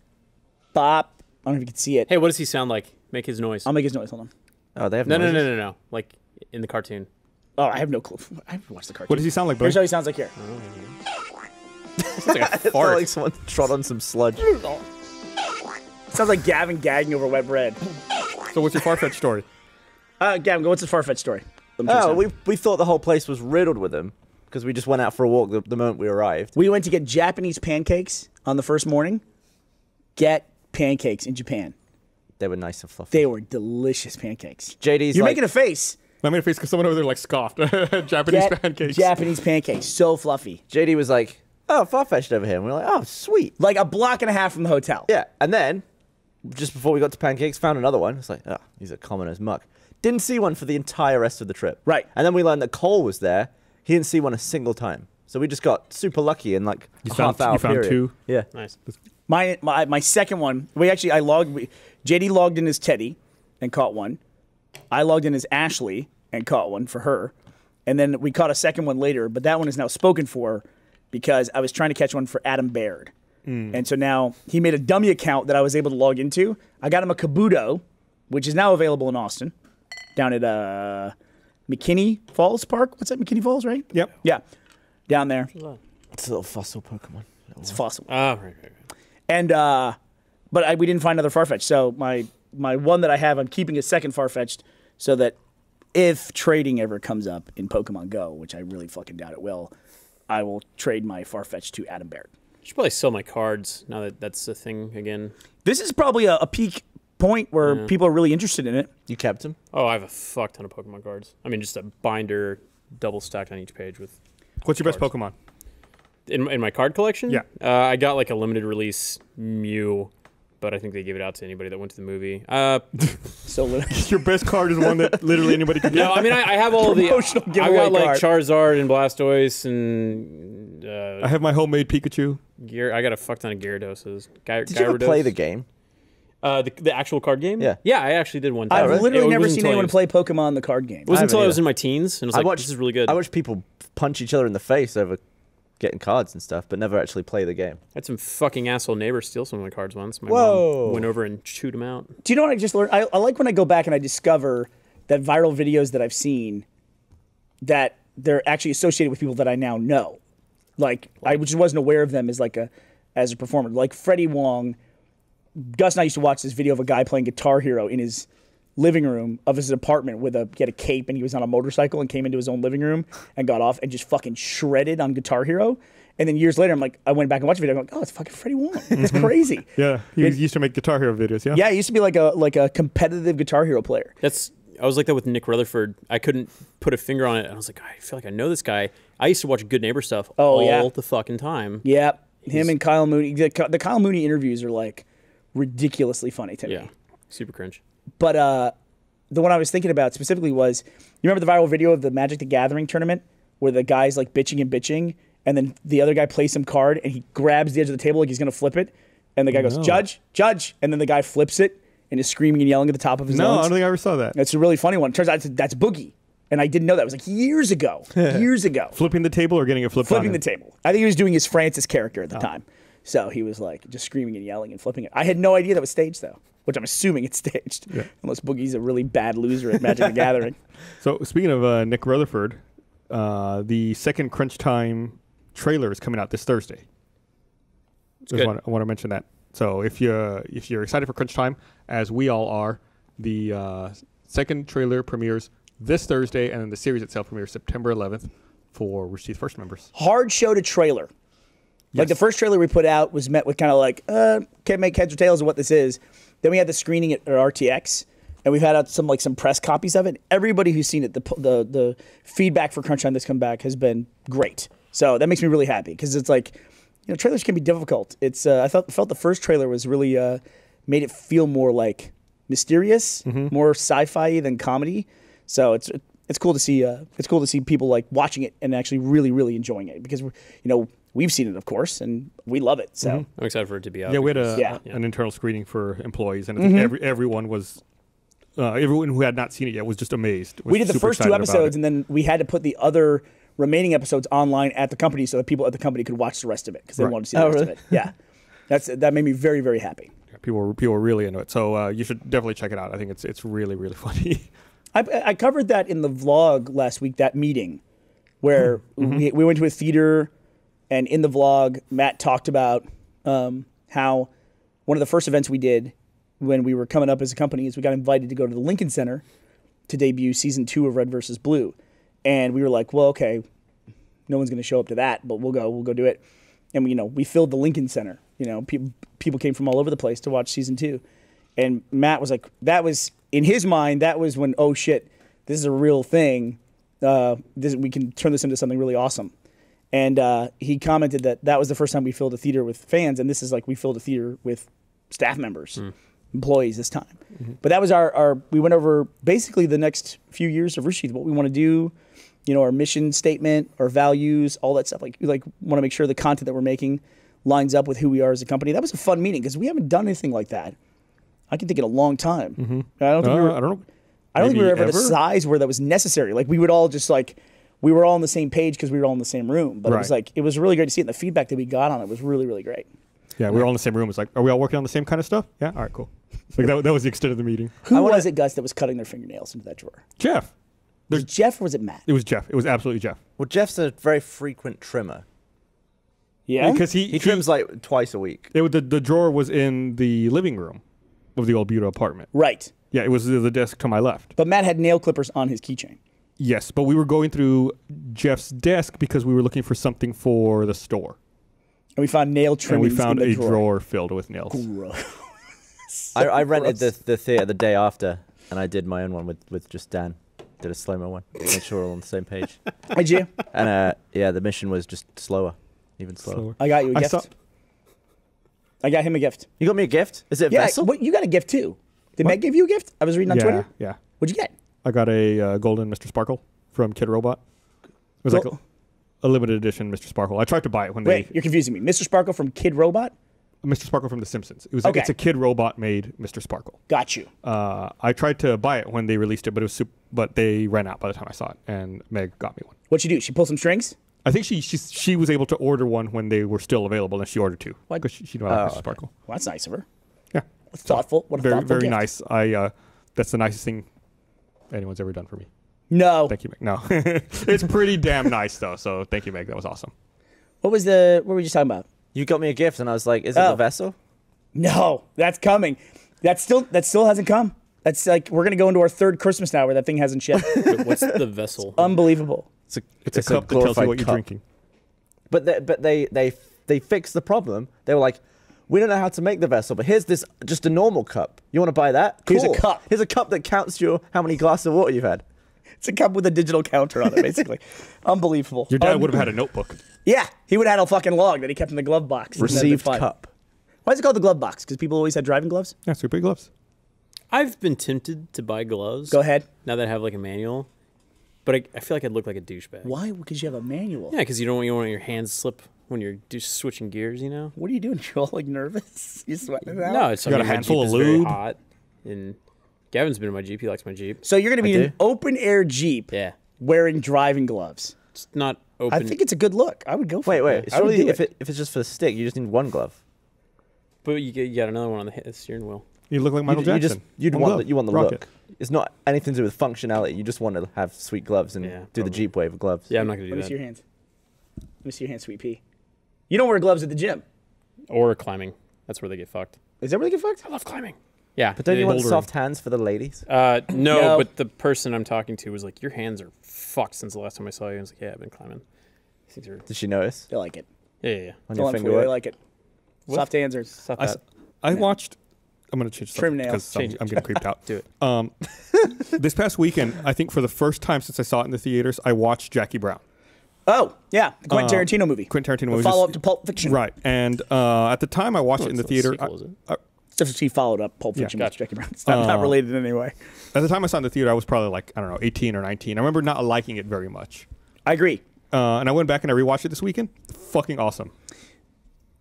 Bop. I don't know if you can see it. Hey, what does he sound like? Make his noise. I'll make his noise. Hold on. Oh, they have no, no, no, noises? no, no. Like in the cartoon. Oh, I have no clue. [LAUGHS] I haven't watched the cartoon. What does he sound like, Here's buddy? how he sounds like here. It's [LAUGHS] like a [LAUGHS] fart. like someone trod on some sludge. Sounds like Gavin gagging over wet bread. So what's your Farfetch'd story? Uh, Gavin, go. What's the Farfetch story? Let me tell you Oh, we, we thought the whole place was riddled with them because we just went out for a walk the, the moment we arrived. we went to get Japanese pancakes on the first morning. Get pancakes in Japan. They were nice and fluffy. They were delicious pancakes. JD's You're like, making a face. I made a face because someone over there like scoffed. [LAUGHS] Japanese Get pancakes. Japanese pancakes. So fluffy. JD was like, oh, Farfetch'd over here. And we are like, oh, sweet. Like a block and a half from the hotel. Yeah. And then, just before we got to pancakes, found another one. It's like, oh, these are common as muck. Didn't see one for the entire rest of the trip. Right. And then we learned that Cole was there. He didn't see one a single time. So we just got super lucky in like You a found- half hour you found period. two? Yeah. Nice. My, my my second one. We actually I logged. We, JD logged in as Teddy and caught one. I logged in as Ashley and caught one for her, and then we caught a second one later. But that one is now spoken for because I was trying to catch one for Adam Baird, and so now he made a dummy account that I was able to log into. I got him a Kabuto, which is now available in Austin, down at uh, McKinney Falls Park. What's that? McKinney Falls, right? Yep. Yeah, down there. It's a little fossil Pokemon. It's fossil. Ah, right, right, right. And uh, but I, we didn't find another Farfetch. So my my one that I have, I'm keeping a second Farfetch'd so that if trading ever comes up in Pokemon Go, which I really fucking doubt it will, I will trade my Farfetch to Adam Baird. I should probably sell my cards now that that's the thing again. This is probably a, a peak point where people are really interested in it. You kept him? Oh, I have a fuck ton of Pokemon cards. I mean, just a binder, double stacked on each page with. What's your best Pokemon? In, in my card collection, Yeah. uh, I got like a limited release Mew, but I think they gave it out to anybody that went to the movie. Uh, [LAUGHS] So lit- [LAUGHS] Your best card is one that literally anybody can [LAUGHS] get. no, I mean I, I have all the. Promotional I giveaway got like card. Charizard and Blastoise and I uh, have my homemade Pikachu. Gear. I got a fuck ton of Gyarados. Gy- Did you ever play the game? Uh, the, the actual card game? Yeah. Yeah, I actually did one time. I've literally It never seen anyone was- play Pokemon the card game. It wasn't I until I was in my teens, and I was I like, watched this is really good. I watched people punch each other in the face over getting cards and stuff, but never actually play the game. I had some fucking asshole neighbor steal some of my cards once. My Whoa. mom went over and chewed them out. Do you know what I just learned? I, I like when I go back and I discover that viral videos that I've seen that they're actually associated with people that I now know. Like I just wasn't aware of them as like a as a performer. Like Freddie Wong, Gus and I used to watch this video of a guy playing Guitar Hero in his living room of his apartment with a he had a cape and he was on a motorcycle and came into his own living room and got off and just fucking shredded on Guitar Hero. And then years later, I'm like, I went back and watched the video. I'm like, oh, it's fucking Freddie Wong. It's mm-hmm. crazy. [LAUGHS] Yeah, he It- used to make Guitar Hero videos. Yeah. Yeah, he used to be like a like a competitive Guitar Hero player. That's I was like that with Nick Rutherford. I couldn't put a finger on it. I was like, I feel like I know this guy. I used to watch Good Neighbor stuff Oh, all yeah. the fucking time. Yeah, him and Kyle Mooney. The, the Kyle Mooney interviews are like ridiculously funny to me. Yeah, super cringe. But uh, the one I was thinking about specifically was you remember the viral video of the Magic the Gathering tournament where the guy's like bitching and bitching, and then the other guy plays some card and he grabs the edge of the table like he's gonna flip it, and the guy goes judge, judge, and then the guy flips it and is screaming and yelling at the top of his No, I don't think I ever saw that. That's a really funny one. Turns out that's, that's Boogie, and I didn't know that. It was like years ago, [LAUGHS] years ago. Flipping the table or getting it flipped on flipping the table. I think he was doing his Francis character at the time. So he was like just screaming and yelling and flipping it. I had no idea that was staged though, which I'm assuming it's [LAUGHS] staged. Unless Boogie's a really bad loser at Magic the [LAUGHS] Gathering. So speaking of uh, Nick Rutherford, uh, the second Crunch Time trailer is coming out this Thursday. Just good. want, I want to mention that. So if you if you're excited for Crunch Time, as we all are, the uh, second trailer premieres this Thursday, and then the series itself premieres September 11th for Rooster Teeth First members. Hard show to trailer. Like the first trailer we put out was met with kind of like, uh, can't make heads or tails of what this is. Then we had the screening at, at RTX, and we've had out some like some press copies of it. Everybody who's seen it, the the the feedback for Crunch Time that's come back has been great. So that makes me really happy because it's like, you know, trailers can be difficult. It's uh, I felt felt the first trailer was really uh, made it feel more like mysterious, more sci-fi than comedy. So it's it's cool to see uh, it's cool to see people like watching it and actually really really enjoying it because we're, you know we've seen it of course and we love it. So I'm excited for it to be out. Yeah, we had a, Yeah. Mm-hmm. an internal screening for employees, and I think every, everyone was. Uh, everyone who had not seen it yet was just amazed. was we did the first two episodes and then we had to put the other remaining episodes online at the company so that people at the company could watch the rest of it because they Right. wanted to see the Oh, rest really? of it. Yeah, [LAUGHS] that's that made me very very happy. people were people were really into it. So uh, you should definitely check it out. I think it's it's really really [LAUGHS] funny. I, I covered that in the vlog last week. That meeting where Hmm. we, we went to a theater, and in the vlog, Matt talked about um, how one of the first events we did when we were coming up as a company is we got invited to go to the Lincoln Center to debut season two of Red versus Blue, and we were like, well, okay, no one's going to show up to that, but we'll go, we'll go do it, and we, you know, we filled the Lincoln Center. You know, people people came from all over the place to watch season two, and Matt was like, that was in his mind, that was when oh shit, this is a real thing. Uh, this we can turn this into something really awesome. And uh, he commented that that was the first time we filled a theater with fans, and this is like we filled a theater with staff members, employees this time. But that was our, our we went over basically the next few years of Rooster Teeth, what we want to do, you know, our mission statement, our values, all that stuff. Like we like want to make sure the content that we're making lines up with who we are as a company. That was a fun meeting because we haven't done anything like that. I can think in a long time. I don't think we Uh, were, I don't. I don't think we were maybe ever, the size where that was necessary. Like we would all just like we were all on the same page because we were all in the same room. But it was like it was really great to see it. And the feedback that we got on it was really really great. Yeah, we were all in the same room. It's like, are we all working on the same kind of stuff? Yeah. All right. Cool. [LAUGHS] Like that, that was the extent of the meeting. Who was it, Gus, that was cutting their fingernails into that drawer? Jeff. Was it Jeff or was it Matt? It was Jeff. It was absolutely Jeff. Well, Jeff's a very frequent trimmer. Yeah, Because he, He trims like twice a week. It, the the drawer was in the living room of the old Buda apartment. right. Yeah, it was the the desk to my left. But Matt had nail clippers on his keychain. Yes, but we were going through Jeff's desk because we were looking for something for the store, And we found nail and we found in the a drawer. filled with nails. I, I rented gross. the the theater the day after, and I did my own one with with just Dan. Did a slow mo one. Make sure we're all on the same page. [LAUGHS] Did you? And uh, yeah, the mission was just slower, even slower. Slower. I got you a gift. saw- I got him a gift. You got me a gift? Is it a Yeah, vessel? what, you got a gift too. Did Meg give you a gift? I was reading on yeah, Twitter. yeah. What'd you get? I got a uh, golden Mr. Sparkle from Kidrobot. It was like a, a limited edition Mr. Sparkle. I tried to buy it when they Wait, they. you're confusing me. Mr. Sparkle from Kidrobot? Mr. Sparkle from The Simpsons. It was Okay. it's a Kidrobot made Mr. Sparkle. Got you. Uh, I tried to buy it when they released it, but it was sup- but they ran out by the time I saw it, and Meg got me one. What'd she do? She pulled some strings? I think she she she was able to order one when they were still available, and she ordered two because she, she knew I Oh, Mr. Sparkle. Well, that's nice of her. Yeah, Thoughtful. What a very thoughtful very gift. nice. I uh, that's the nicest thing anyone's ever done for me. No. Thank you, Meg. No, [LAUGHS] it's pretty damn nice though. So thank you, Meg. That was awesome. What was the, what were we just talking about? You got me a gift, and I was like, "Is it Oh. the vessel?" No, that's coming. That still, that still hasn't come. That's like, we're going to go into our third Christmas now where that thing hasn't shipped. [LAUGHS] Wait, What's the vessel? [LAUGHS] Unbelievable. It's a, It's, a cup that tells you glorified what you're drinking. But they, but they they they fixed the problem. They were like, we don't know how to make the vessel, but here's this just a normal cup. You want to buy that? Cool. Here's a cup. Here's a cup that counts your how many glasses of water you've had. It's a cup with a digital counter on it, basically. [LAUGHS] Unbelievable. Your dad Um, would have had a notebook. Yeah, he would have had a fucking log that he kept in the glove box. That'd Received cup. Why is it called the glove box? Because people always had driving gloves? Yeah, super gloves. I've been tempted to buy gloves. Go ahead. Now that I have like a manual, but I, I feel like I'd look like a douchebag. Why? Because you have a manual. Yeah, because you don't, you don't want your hands slip when you're just switching gears. You know. What are you doing? [LAUGHS] You're all like nervous? [LAUGHS] You sweating it out? No, it's You got I a mean, my handful of is very lube? hot, and Gavin's been in my Jeep. He likes my Jeep. So you're going to be I in an open air Jeep Yeah, wearing driving gloves. it's not open. I think it's a good look. I would go for Wait, it. wait. I would Surely do if it. if it's just for the stick, you just need one glove. but you, get, you got another one on the hit- steering wheel. You look like Michael you, you just you'd want the, you want the Rock look. it. It's not anything to do with functionality. You just want to have sweet gloves and Yeah, do the. Jeep wave of gloves. Yeah, I'm not gonna do Let do me see your hands. Let me see your hands, sweet pea. You don't wear gloves at the gym. Or climbing. That's where they get fucked. Is that where they get fucked? I love climbing. Yeah, But don't you they- want bouldering. soft hands for the ladies? Uh, no, No. but the person I'm talking to was like, "Your hands are fucked since the last time I saw you." I was like, "Yeah, I've been climbing." Things are Did she notice They like it. yeah, yeah, yeah. on your finger? you, they like it. Soft hands are. Stop I, that. watched. I'm gonna change the Trim nails. because I'm, I'm getting creeped out. [LAUGHS] Do it. Um, [LAUGHS] this past weekend, I think for the first time since I saw it in the theaters, I watched Jackie Brown. Oh, yeah. The Quentin Uh, Tarantino movie. Quentin Tarantino The movie. follow up to Pulp Fiction. Right, and uh, at the time I watched Oh, it in the theater. sequel, I- is it? I- Just he followed up Pulp Yeah, Fiction with gotcha. Jackie Brown. It's not, not Uh, related in any way. at the time I saw it in the theater, I was probably like I don't know, 18 or 19. I remember not liking it very much, I agree. uh, and I went back and I rewatched it this weekend. Fucking awesome.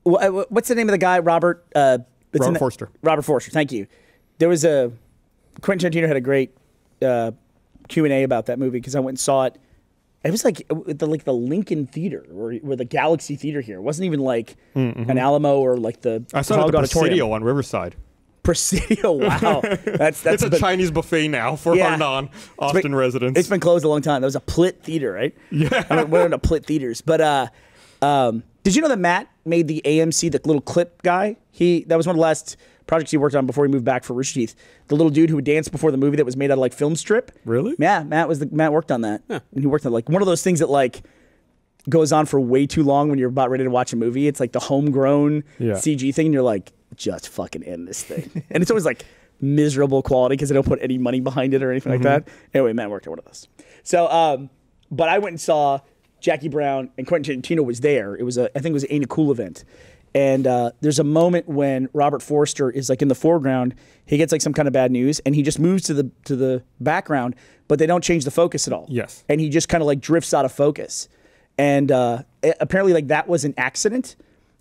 What's the name of the guy? Robert. Uh, Robert the- Forster. Robert Forster. Thank you. There was a Quentin Tarantino had a great uh, Q and A about that movie because I went and saw it. It was like the like the Lincoln Theater or, or the Galaxy Theater here. It wasn't even like an Alamo or like the Mm-hmm. I saw it at Hogg the Auditorium. Presidio on Riverside. Presidio. [LAUGHS] Wow, that's that's It's a been- Chinese buffet now for Yeah. our non-Austin been- residents. It's been closed a long time. That was a Plitt Theater, right? Yeah. I went into Plitt Theaters, but uh, um, did you know that Matt made the AMC, the little clip guy? He that was one of the last projects he worked on before he moved back for Rooster Teeth. The little dude who would dance before the movie that was made out of like film strip. Really? Yeah, Matt was the Matt worked on that, Yeah. and he worked on like one of those things that like goes on for way too long when you're about ready to watch a movie. It's like the homegrown Yeah. CG thing, and you're like, just fucking end this thing. [LAUGHS] and it's always like miserable quality because they don't put any money behind it or anything like that. Anyway, Matt worked on one of those. So, um, but I went and saw Jackie Brown and Quentin Tarantino was there. It was a, I think it was an Ain't It Cool event. And uh, there's a moment when Robert Forster is like in the foreground. He gets like some kind of bad news, and he just moves to the to the background, but they don't change the focus at all. Yes. And he just kind of like drifts out of focus. And uh, a- apparently, like that was an accident.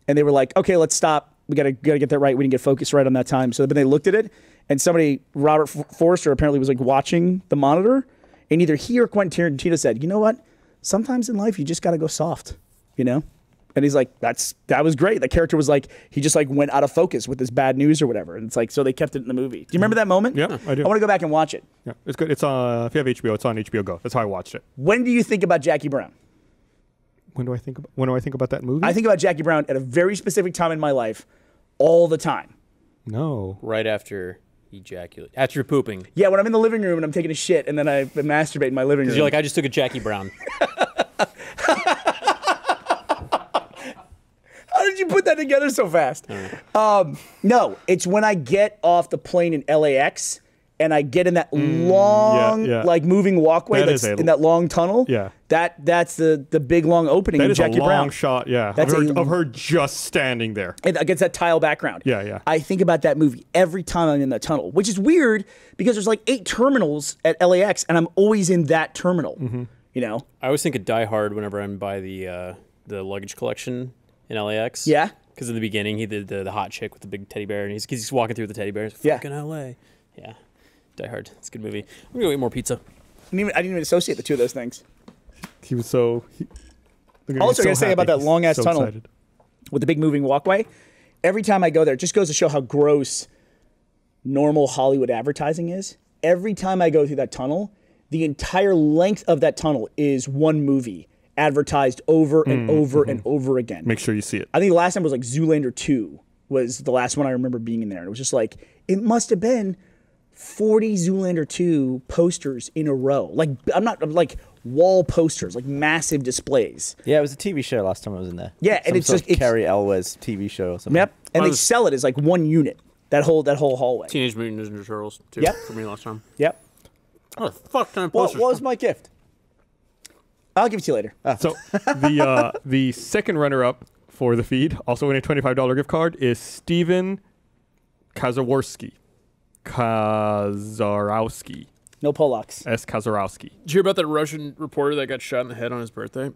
And they were like, "Okay, let's stop. We gotta gotta get that right. We didn't get focused right on that time." So then they looked at it, and somebody, Robert F- Forster, apparently was like watching the monitor, and either he or Quentin Tarantino said, "You know what? Sometimes in life, you just gotta go soft." You know. And he's like, "That's that was great." The character was like, he just like went out of focus with this bad news or whatever, and it's like, so they kept it in the movie. Do you remember that moment? Yeah, I do. I want to go back and watch it. yeah, it's good. It's uh, if you have HBO, it's on HBO Go. That's how I watched it. When do you think about Jackie Brown? When do I think about when do I think about that movie? I think about Jackie Brown at a very specific time in my life, all the time. no. Right after ejaculate, after you're pooping, Yeah, when I'm in the living room and I'm taking a shit and then I masturbate in my living room. you're like, I just took a Jackie Brown. [LAUGHS] How did you put that together so fast? Um, no, it's when I get off the plane in LAX and I get in that long, Mm, yeah. like moving walkway That that's a- in that long tunnel. Yeah. that that's the the big long opening That of is Jackie a long Brown. shot. Yeah, That's of her, a- of her just standing there. and against that tile background. Yeah, yeah. I think about that movie every time I'm in that tunnel, which is weird because there's like eight terminals at LAX, and I'm always in that terminal. Mm-hmm. You know? I always think of Die Hard whenever I'm by the uh, the luggage collection in LAX. Yeah. Because in the beginning, he did the, the hot chick with the big teddy bear, and he's, he's walking through the teddy bears. Yeah. Fucking L.A. Yeah. Die Hard. It's a good movie. I'm gonna go eat more pizza. I didn't even, I didn't even associate the two of those things. He was so. He, look at him, Also, he's I gotta say about that long-ass so tunnel. excited. with the big moving walkway. Every time I go there, it just goes to show how gross normal Hollywood advertising is. Every time I go through that tunnel, the entire length of that tunnel is one movie advertised over and mm, over mm-hmm. and over again. Make sure you see it. I think the last time was like Zoolander 2 was the last one I remember being in there. And it was just like, it must have been 40 Zoolander 2 posters in a row. Like, I'm not, I'm like wall posters, like massive displays. Yeah, it was a TV show last time I was in there. Yeah, and it's sort just- of it's- Cary Elwes TV show or something. Yep. And I they sell it as like one unit. That whole that whole hallway. Teenage Mutant Ninja Turtles, too, Yep. for me last time. Yep. Oh, the fuck ton of What, what was my gift? I'll give it to you later. So the uh, the second runner up for the feed, also winning a twenty five dollar gift card, is Steven Kazaworski. Kazarowski. No Polacks. S. Kazarowski. Did you hear about that Russian reporter that got shot in the head on his birthday?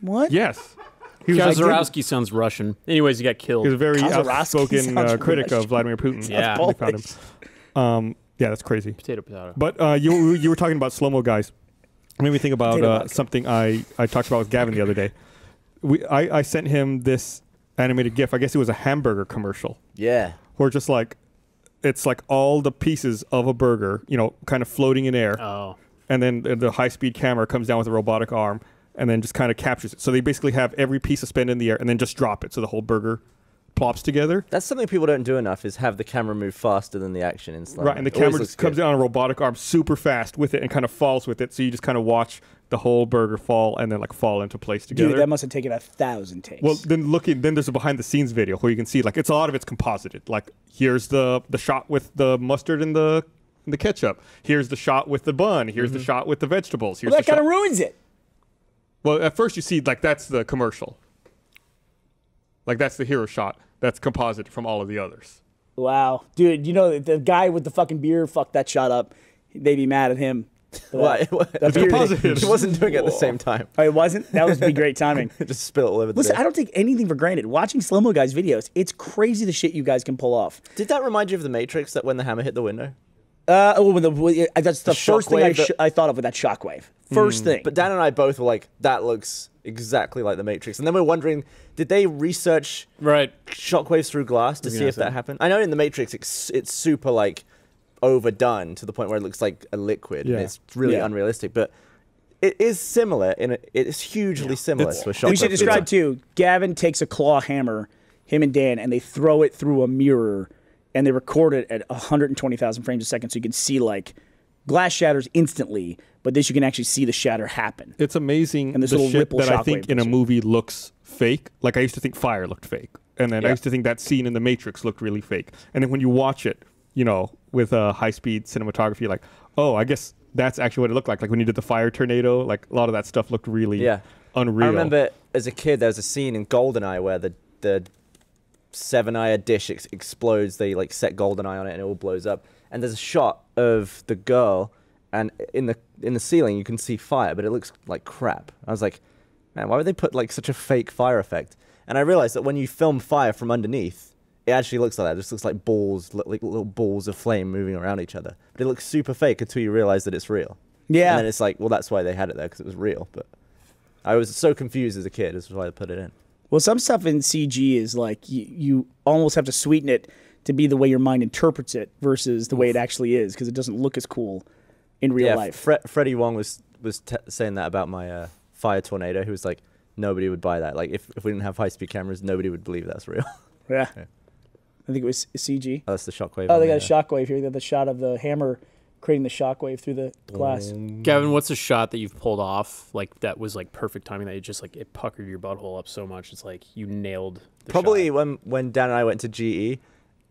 What? Yes. He was, like, Kazarowski sounds Russian. Anyways, he got killed. he was a very Kazarowski outspoken uh, critic Russian. of Vladimir Putin. Yeah. They found him. Um, yeah, that's crazy. potato, potato. But uh, you you were talking about slow mo guys. It made me think about uh, something I, I talked about with Gavin the other day. We I, I sent him this animated GIF. I guess it was a hamburger commercial. Yeah. where just like it's like all the pieces of a burger, you know, kind of floating in air, oh. and then the- the high speed camera comes down with a robotic arm and then just kind of captures it. So they basically have every piece suspended in the air and then just drop it, so the whole burger plops together. That's something people don't do enough is have the camera move faster than the action in Slimer. Right, and the It camera just comes good. in on a robotic arm super fast with it and kind of falls with it. So you just kind of watch the whole burger fall and then like fall into place together. Dude, that must have taken a thousand takes. Well, then looking, then there's a behind the scenes video where you can see like it's a lot of it's composited. Like here's the the shot with the mustard and the and the ketchup. Here's the shot with the bun. Here's the mm-hmm. shot with the vegetables. Here's well, that kind of ruins it. well, at first you see like that's the commercial. Like that's the hero shot. That's composite from all of the others. Wow, dude, you know the guy with the fucking beer fucked that shot up. They'd be mad at him. Why? The It's beer- composited. he wasn't doing it at the same time. Oh, it wasn't. That would be great timing. [LAUGHS] Just spill it all over the Listen, bed. I don't take anything for granted. Watching slow mo guys videos, it's crazy the shit you guys can pull off. Did that remind you of the Matrix? That when the hammer hit the window? Uh, oh, when the, when- uh, that's the, The first thing I, shockwave that- I thought of with that shockwave. First thing. But Dan and I both were like, that looks exactly like the Matrix. And then we're wondering, did they research Right. shockwaves through glass to see if that happened? I know in the Matrix it's, it's super like overdone to the point where it looks like a liquid Yeah. and it's really Yeah. unrealistic. But it is similar in a, it is hugely similar It's- to a shockwave. we should describe too. Gavin takes a claw hammer, him and Dan, and they throw it through a mirror, and they record it at 120,000 frames a second, so you can see like glass shatters instantly, but this you can actually see the shatter happen. It's amazing And this the little shit ripple that I think in a movie looks fake. Like I used to think Fire looked fake, and then I used to think that scene in The Matrix looked really fake. And then when you watch it, you know, with uh, high speed cinematography, like, oh, I guess that's actually what it looked like. Like when you did the fire tornado, like a lot of that stuff looked really Yeah. unreal. I remember as a kid there was a scene in Goldeneye where the the seven eye dish ex- explodes. They like set Goldeneye on it and it all blows up. And there's a shot of the girl, and in the in the ceiling you can see fire, but it looks like crap. I was like, man, why would they put like such a fake fire effect? And I realized that when you film fire from underneath, it actually looks like that. It just looks like balls, like little balls of flame moving around each other. But it looks super fake until you realize that it's real. Yeah. And then it's like, well, that's why they had it there because it was real. But I was so confused as a kid. This is why I put it in. Well, some stuff in CG is like you, you almost have to sweeten it to be the way your mind interprets it versus the way it actually is because it doesn't look as cool in real yeah, life. Fre- Freddie Wong was was t- saying that about my uh, fire tornado. He was like, nobody would buy that. Like, if, if we didn't have high speed cameras, nobody would believe that's real. yeah. [LAUGHS] Yeah. I think it was CG. oh, that's the shockwave. Oh, they the, got a shockwave here. They got the shot of the hammer creating the shockwave through the glass. Mm. Gavin, what's a shot that you've pulled off like that was like perfect timing that you just like it puckered your butthole up so much it's like you nailed the Probably shot. when when Dan and I went to GE,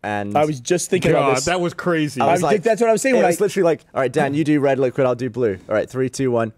and I was just thinking about God, this. that was crazy. I I was was like, that's what I was saying it when was I, literally like, all right, Dan, you do red liquid, I'll do blue. All right, three, two, one,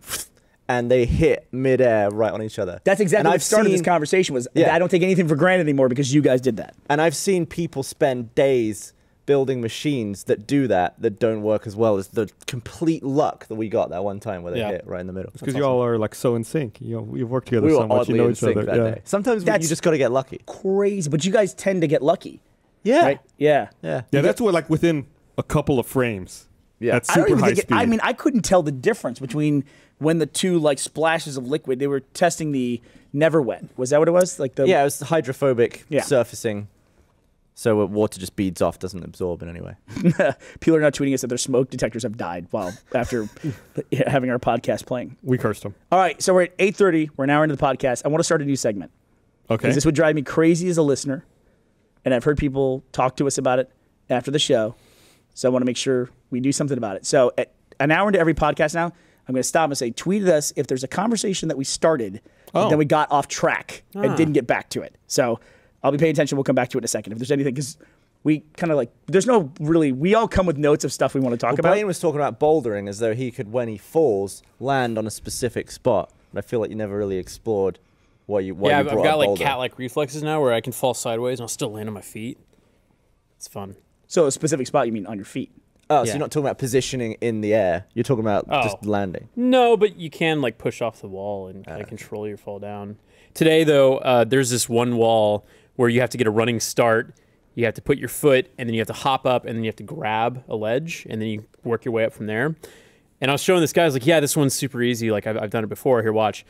and they hit midair right on each other. That's exactly and what I've started this conversation was Yeah. I don't take anything for granted anymore because you guys did that. And I've seen people spend days building machines that do that that don't work as well as the complete luck that we got that one time where they Yeah. hit right in the middle. Because you all are like so in sync. You know, we've worked together we were so much. oddly You know in each sync other. that yeah. day. Sometimes we- That's- you just got to get lucky. Crazy, but you guys tend to get lucky, Yeah. right? Yeah. Yeah. Yeah, that's what like within a couple of frames. Yeah. That's I don't super even high think. It, speed. I mean, I couldn't tell the difference between when the two like splashes of liquid. They were testing the NeverWet. Was that what it was? Like the Yeah, it was hydrophobic Yeah. surfacing. So uh, water just beads off, doesn't absorb in any way. [LAUGHS] people are now tweeting us that their smoke detectors have died while after [LAUGHS] having our podcast playing. we cursed them. All right, so we're at eight thirty. We're an hour into the podcast. I want to start a new segment. Okay. this would drive me crazy as a listener, and I've heard people talk to us about it after the show. So I want to make sure we do something about it. So at an hour into every podcast now, I'm going to stop and say, tweet at us if there's a conversation that we started, but Oh. then we got off track and ah. didn't get back to it. So I'll be paying attention. We'll come back to it in a second if there's anything because we kind of like there's no really we all come with notes of stuff we want to talk Well, about. Blaine was talking about bouldering as though he could, when he falls, land on a specific spot. And I feel like you never really explored what you. Why yeah, you I've, I've brought got up like cat-like reflexes now where I can fall sideways and I'll still land on my feet. It's fun. so a specific spot you mean on your feet? Oh, so you're not talking about positioning in the air. You're talking about just Oh. landing. No, but you can like push off the wall and kind of control your fall down. Today, though, uh, there's this one wall where you have to get a running start. You have to put your foot, and then you have to hop up, and then you have to grab a ledge, and then you work your way up from there. And I was showing this guy, I was like, "Yeah, this one's super easy. Like I've, I've done it before. Here, watch.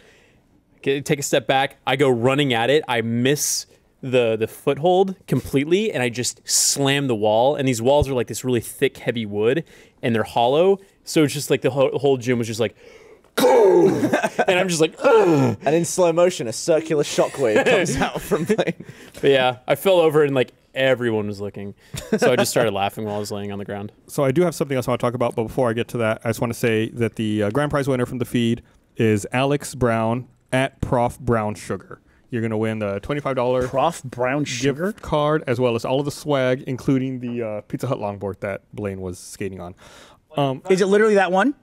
Get, take a step back. I go running at it. I miss the the foothold completely, and I just slam the wall. And these walls are like this really thick, heavy wood, and they're hollow. So it's just like the whole, whole gym was just like, [LAUGHS] and I'm just like, Ugh. And in slow motion, a circular shockwave [LAUGHS] comes out from Blaine. but yeah, I fell over and like everyone was looking. So I just started [LAUGHS] laughing while I was laying on the ground. So I do have something else I want to talk about, but before I get to that, I just want to say that the uh, grand prize winner from the feed is Alex Brown at Prof Brown Sugar. You're going to win the twenty-five dollar Prof Brown Sugar. gift card as well as all of the swag, including the uh, Pizza Hut longboard that Blaine was skating on. Um, Is it literally that one?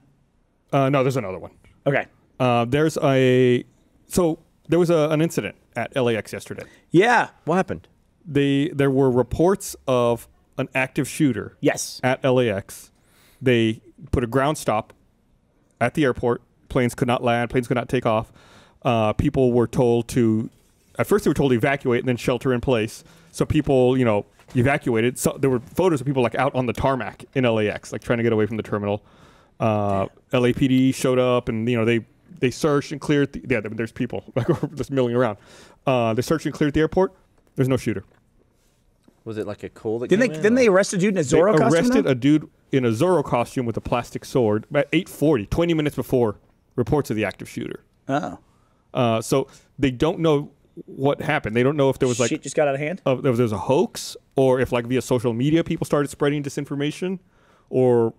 uh, no, there's another one. Okay. Uh, there's a so there was a, an incident at LAX yesterday. Yeah. What happened? They there were reports of an active shooter Yes. at LAX. They put a ground stop at the airport. Planes could not land. Planes could not take off. Uh, people were told to. At first, they were told to evacuate and then shelter in place. So people, you know, evacuated. So there were photos of people like out on the tarmac in LAX, like trying to get away from the terminal. Uh, LAPD showed up, and you know they they searched and cleared. The, yeah, there's people [LAUGHS] like just milling around. Uh, they searched and cleared the airport. There's no shooter. Was it like a call that Didn't they? came in, Didn't or- they arrest a dude in a They Zorro costume? arrested though? a dude in a Zorro costume with a plastic sword at 8:40, 20 minutes before reports of the active shooter. oh. Uh, so they don't know what happened. They don't know if there was like Shit just got out of hand. uh, if there was a hoax or if like via social media people started spreading disinformation or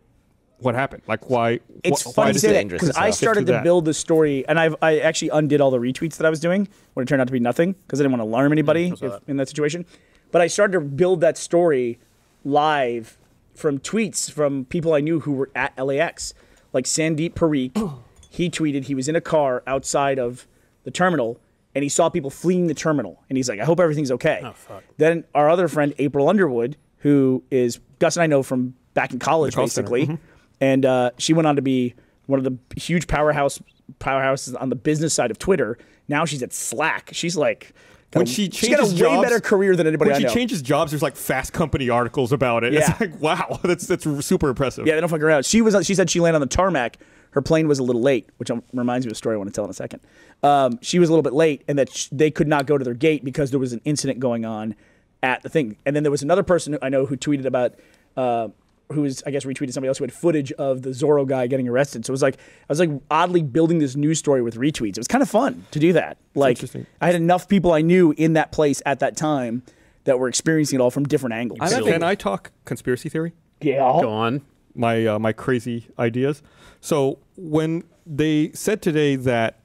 what happened. Like why? It's wh- funny did say that because I started to that. build the story, and I've I actually undid all the retweets that I was doing when it turned out to be nothing because I didn't want to alarm anybody if, in that situation. But I started to build that story live from tweets from people I knew who were at LAX, like Sandeep Parikh. he tweeted he was in a car outside of the terminal and he saw people fleeing the terminal, and he's like, "I hope everything's okay." Oh, fuck. Then our other friend April Underwood, who is Gus and I know from back in college, call basically, and uh, she went on to be one of the huge powerhouse powerhouses on the business side of Twitter. Now she's at Slack. She's like, When she she's got a way jobs- better career than anybody When she changes jobs, there's like Fast Company articles about it. Yeah. It's [LAUGHS] like wow, [LAUGHS] that's that's super impressive. yeah, they don't fuck around. She was. She said she landed on the tarmac. Her plane was a little late, which um, reminds me of a story I want to tell in a second. Um, she was a little bit late, and that sh- they could not go to their gate because there was an incident going on at the thing. And then there was another person I know who tweeted about, uh, who was I guess retweeted somebody else who had footage of the Zorro guy getting arrested. So it was like I was like oddly building this news story with retweets. It was kind of fun to do that. Like. I had enough people I knew in that place at that time that were experiencing it all from different angles. I don't Can I talk conspiracy theory? yeah. Go on. my uh, my crazy ideas. So when they said today that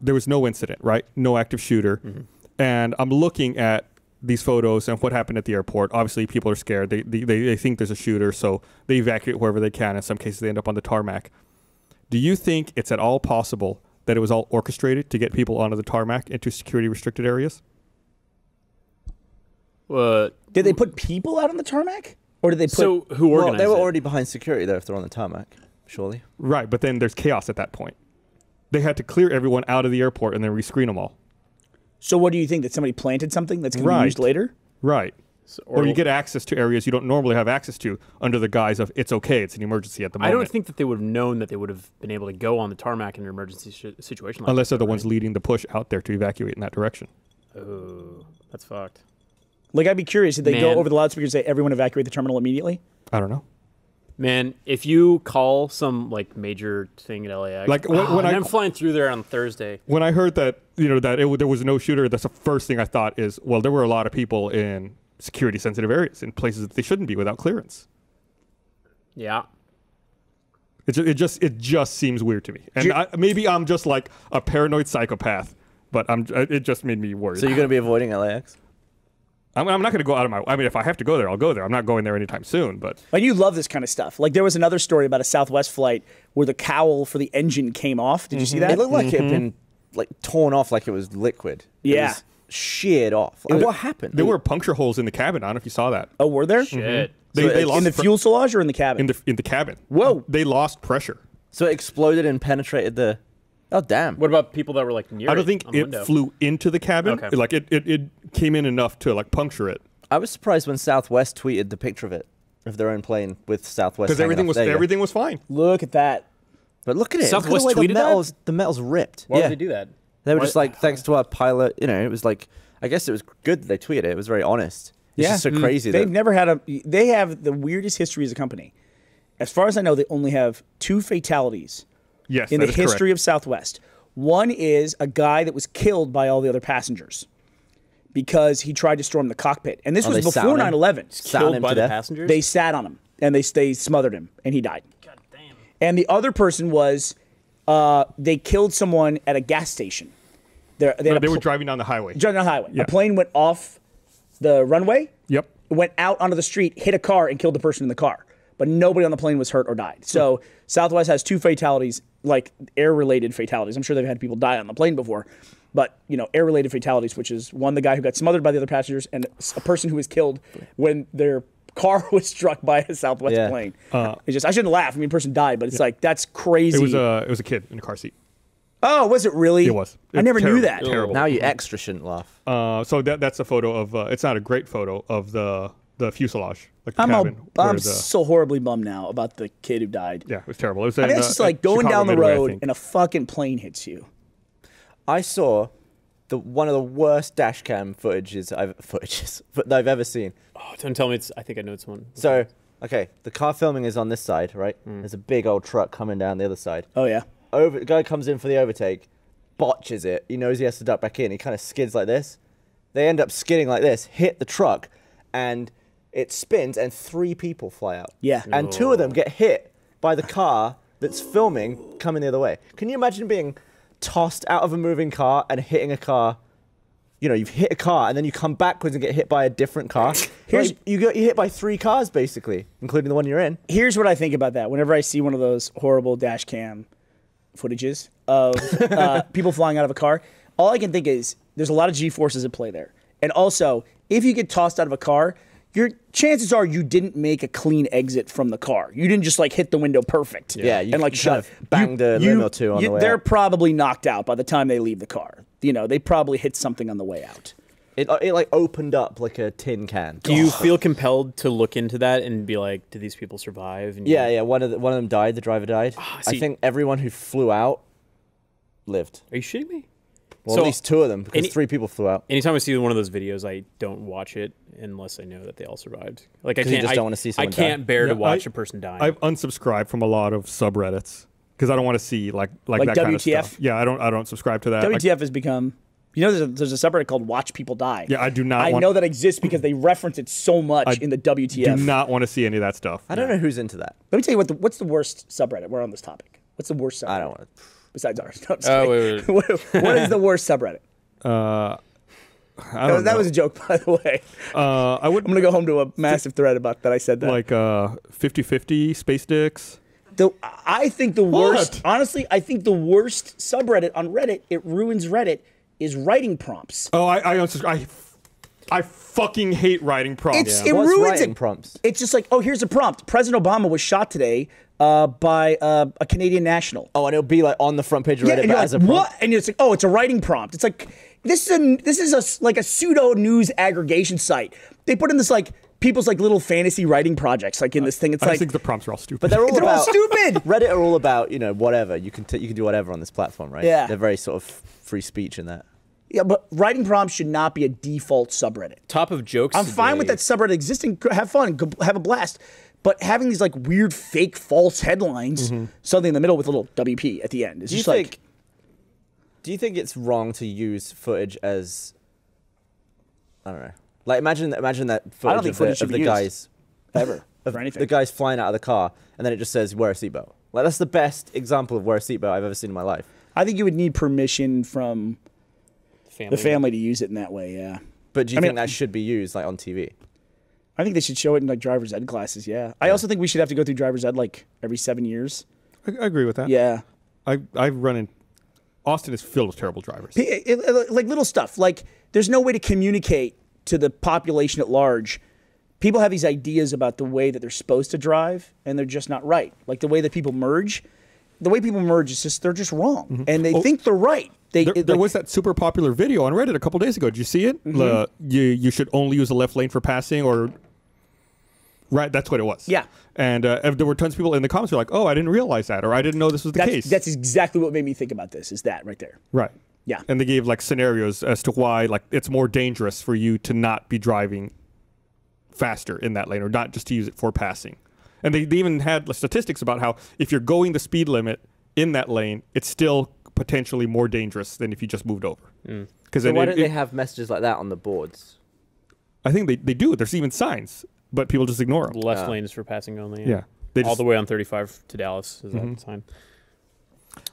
there was no incident, right? No active shooter, mm-hmm. and I'm looking at these photos and what happened at the airport. Obviously, people are scared. They, they they they think there's a shooter, so they evacuate wherever they can. In some cases, they end up on the tarmac. Do you think it's at all possible that it was all orchestrated to get people onto the tarmac into security restricted areas? What? Did they put people out on the tarmac? Or did they put? so who organized? Well, they were it? already behind security there If they're on the tarmac, surely. Right, but then there's chaos at that point. They had to clear everyone out of the airport and then rescreen them all. so what do you think that somebody planted something that's going to be used later? Right. So- Or, you get access to areas you don't normally have access to under the guise of it's okay, it's an emergency at the moment. I don't think that they would have known that they would have been able to go on the tarmac in an emergency sh- situation like unless that, they're the right? ones leading the push out there to evacuate in that direction. Oh, that's fucked. Like, I'd be curious. Did they go over the loudspeaker and say, "Everyone evacuate the terminal immediately"? I don't know. Man, if you call some like major thing at LAX, Like, when- oh, when and I- I'm flying through there on Thursday. When I heard that, you know, that it, there was no shooter, that's the first thing I thought is, well, there were a lot of people in security sensitive areas in places that they shouldn't be without clearance. Yeah, It, ju- it just it just seems weird to me, and Ju- I, maybe I'm just like a paranoid psychopath, but I'm it just made me worried. So you're going to be avoiding LAX? I'm, I'm not going to go out of my. I mean, if I have to go there, I'll go there. I'm not going there anytime soon. But And you love this kind of stuff. Like there was another story about a Southwest flight where the cowl for the engine came off. Did you see mm-hmm. that? It looked like it had mm-hmm. been like torn off, like it was liquid. It Yeah. was sheared off. Like, what happened? there were puncture holes in the cabin. I don't know if you saw that. oh, were there? shit. Mm-hmm. They, So they it's- lost In the pre- fuselage or in the cabin? in the in the cabin. Whoa. They lost pressure. so it exploded and penetrated the. Oh damn! What about people that were like near? I don't it think on it window? flew into the cabin. Okay. Like it, it, it came in enough to like puncture it I was surprised when Southwest tweeted the picture of it, of their own plane with Southwest. because everything off. was There everything was fine. Look at that. But look at it. Southwest look at the way tweeted the that? metal's, the metal's ripped. Why yeah. would they do that? They were Why- just like, thanks to our pilot. You know, it was like, I guess it was good that they tweeted it. It was very honest. It's Yeah. just so Mm. crazy They've that never had a. They have the weirdest history as a company. As far as I know, they only have two fatalities Yes, in the history correct. of Southwest. One is a guy that was killed by all the other passengers because he tried to storm the cockpit, and this Oh, was before 9/11. Killed him by the death? passengers. They sat on him and they they smothered him, and he died. God damn. And the other person was uh, they killed someone at a gas station. They're, they, No, had a they were driving down the highway. driving down the highway. Yeah. A plane went off the runway, Yep. went out onto the street, hit a car, and killed the person in the car. But nobody on the plane was hurt or died. So Southwest has two fatalities, like air-related fatalities. I'm sure they've had people die on the plane before, but you know, air-related fatalities, which is one the guy who got smothered by the other passengers, and a person who was killed when their car [LAUGHS] was struck by a Southwest Yeah. plane. it's just I shouldn't laugh. I mean, a person died, but it's like that's crazy. It was a it was a kid in a car seat. oh, was it really? It was. I It's never knew that. Terrible. now you extra shouldn't laugh. Uh, so that that's a photo of. Uh, it's not a great photo of the the fuselage, like the I'm, cabin. where I'm the, so horribly bummed now about the kid who died. yeah, it was terrible. It was I in, mean, it's uh, just like going Chicago down the Midway, road and a fucking plane hits you. I saw the one of the worst dash cam footages I've footages [LAUGHS] that I've ever seen. Oh, don't tell me it's. I think I know it's one. So, okay, the car filming is on this side, right? There's a big old truck coming down the other side. Oh yeah. Over, the guy comes in for the overtake, botches it. He knows he has to duck back in. He kind of skids like this. They end up skidding like this, hit the truck, and it spins, and three people fly out. Yeah. And two of them get hit by the car that's filming coming the other way. Can you imagine being tossed out of a moving car and hitting a car? You know, you've hit a car and then you come backwards and get hit by a different car. [LAUGHS] Here's- Like, you get you hit by three cars basically, including the one you're in. Here's what I think about that. Whenever I see one of those horrible dash cam footages of uh, [LAUGHS] people flying out of a car, all I can think is there's a lot of G forces at play there. And also, if you get tossed out of a car, your chances are you didn't make a clean exit from the car. You didn't just like hit the window perfect. Yeah, you and like shut of banged a limb or two on the way They're out. probably knocked out by the time they leave the car. You know, they probably hit something on the way out. It, it like opened up like a tin can. Do you feel compelled to look into that and be like, did these people survive? And Yeah, yeah. One of the, one of them died. The driver died. I Ah, see- think everyone who flew out lived. Are you shitting me? Well, So, at least two of them because any- three people flew out. Anytime I see one of those videos, I don't watch it unless I know that they all survived. Like I can't. just I, don't wanna see I someone die. can't bear Yeah, to watch I- a person die. I've unsubscribed from a lot of subreddits because I don't want to see like like, Like that kind of WTF? stuff. Yeah, I don't I don't subscribe to that. I- WTF has become. You know, there's a, there's a subreddit called "Watch People Die." Yeah, I do not I want- know that exists because they reference it so much I in the WTF. do not want to see any of that stuff. I don't know who's into that. Let me tell you what the what's the worst subreddit. We're on this topic. What's the worst subreddit? I don't want to. Besides ours. [LAUGHS] No, I'm just Oh, kidding. wait, [LAUGHS] what, what is the worst subreddit? Uh, I That, don't that know. was a joke, [LAUGHS] by the way. Uh, I would I'm gonna go home to a massive thread about that. I said that. like uh 50-50 space dicks. the, I think the worst. What? Honestly, I think the worst subreddit on Reddit. It ruins Reddit. Is writing prompts. Oh, I I, I I fucking hate writing prompts. It's it What's ruins writing it. prompts? It's just like, oh, here's a prompt. President Obama was shot today uh, by uh, a Canadian national. Oh, and it'll be like on the front page of Yeah, Reddit, and but you're as a prompt. what? And it's like, oh, it's a writing prompt. It's like this is a this is a s- like a pseudo news aggregation site. They put in this like people's like little fantasy writing projects like in this thing. It's I like just think the prompts are all stupid. But they're all [LAUGHS] They're all stupid. [LAUGHS] Reddit are all about you know whatever you can t- you can do whatever on this platform, right? Yeah. they're very sort of free speech in that. yeah, but writing prompts should not be a default subreddit. Top of jokes. I'm fine with that subreddit existing. Have fun, have a blast. But having these like weird, fake, false headlines, mm-hmm. something in the middle with a little WP at the end, is Do you just like think? Do you think it's wrong to use footage as? I don't know. Like imagine imagine that footage I don't think of footage the, should of be the used. guys ever [LAUGHS] of for anything. the guys flying out of the car, and then it just says wear a seatbelt. Like that's the best example of wear a seatbelt I've ever seen in my life. I think you would need permission from family. the family to use it in that way. Yeah. But do you I mean- think that should be used like on TV? I think they should show it in like driver's ed classes. Yeah. I also think we should have to go through driver's ed like every seven years. I, I agree with that. Yeah. I I've run in. Austin is filled with terrible drivers. It- it- it- like little stuff. Like there's no way to communicate to the population at large. People have these ideas about the way that they're supposed to drive, and they're just not right. Like the way that people merge, the way people merge is just they're just wrong, mm-hmm. and they Oh, think they're right. They There, it- there like- was that super popular video on Reddit a couple days ago. Did you see it? Mm-hmm. The- you you should only use the left lane for passing, or right? That's what it was. Yeah. And uh, there were tons of people in the comments who were like, "Oh, I didn't realize that," or "I didn't know this was the that's, case." that's exactly what made me think about this. Is that right there? right. Yeah. And they gave like scenarios as to why like it's more dangerous for you to not be driving faster in that lane, or not just to use it for passing. And they, they even had statistics about how if you're going the speed limit in that lane, it's still potentially more dangerous than if you just moved over. Because So why don't they have messages like that on the boards? I think they, they do. There's even signs, but people just ignore them. Left Oh. lane is for passing only. Yeah. They All just, the way on 35 to Dallas is Mm-hmm. that sign.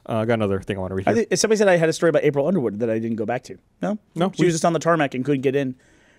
uh, I got another thing I want to read I think somebody said I had a story about April Underwood that I didn't go back to. No, No, she we- was just on the tarmac and couldn't get in.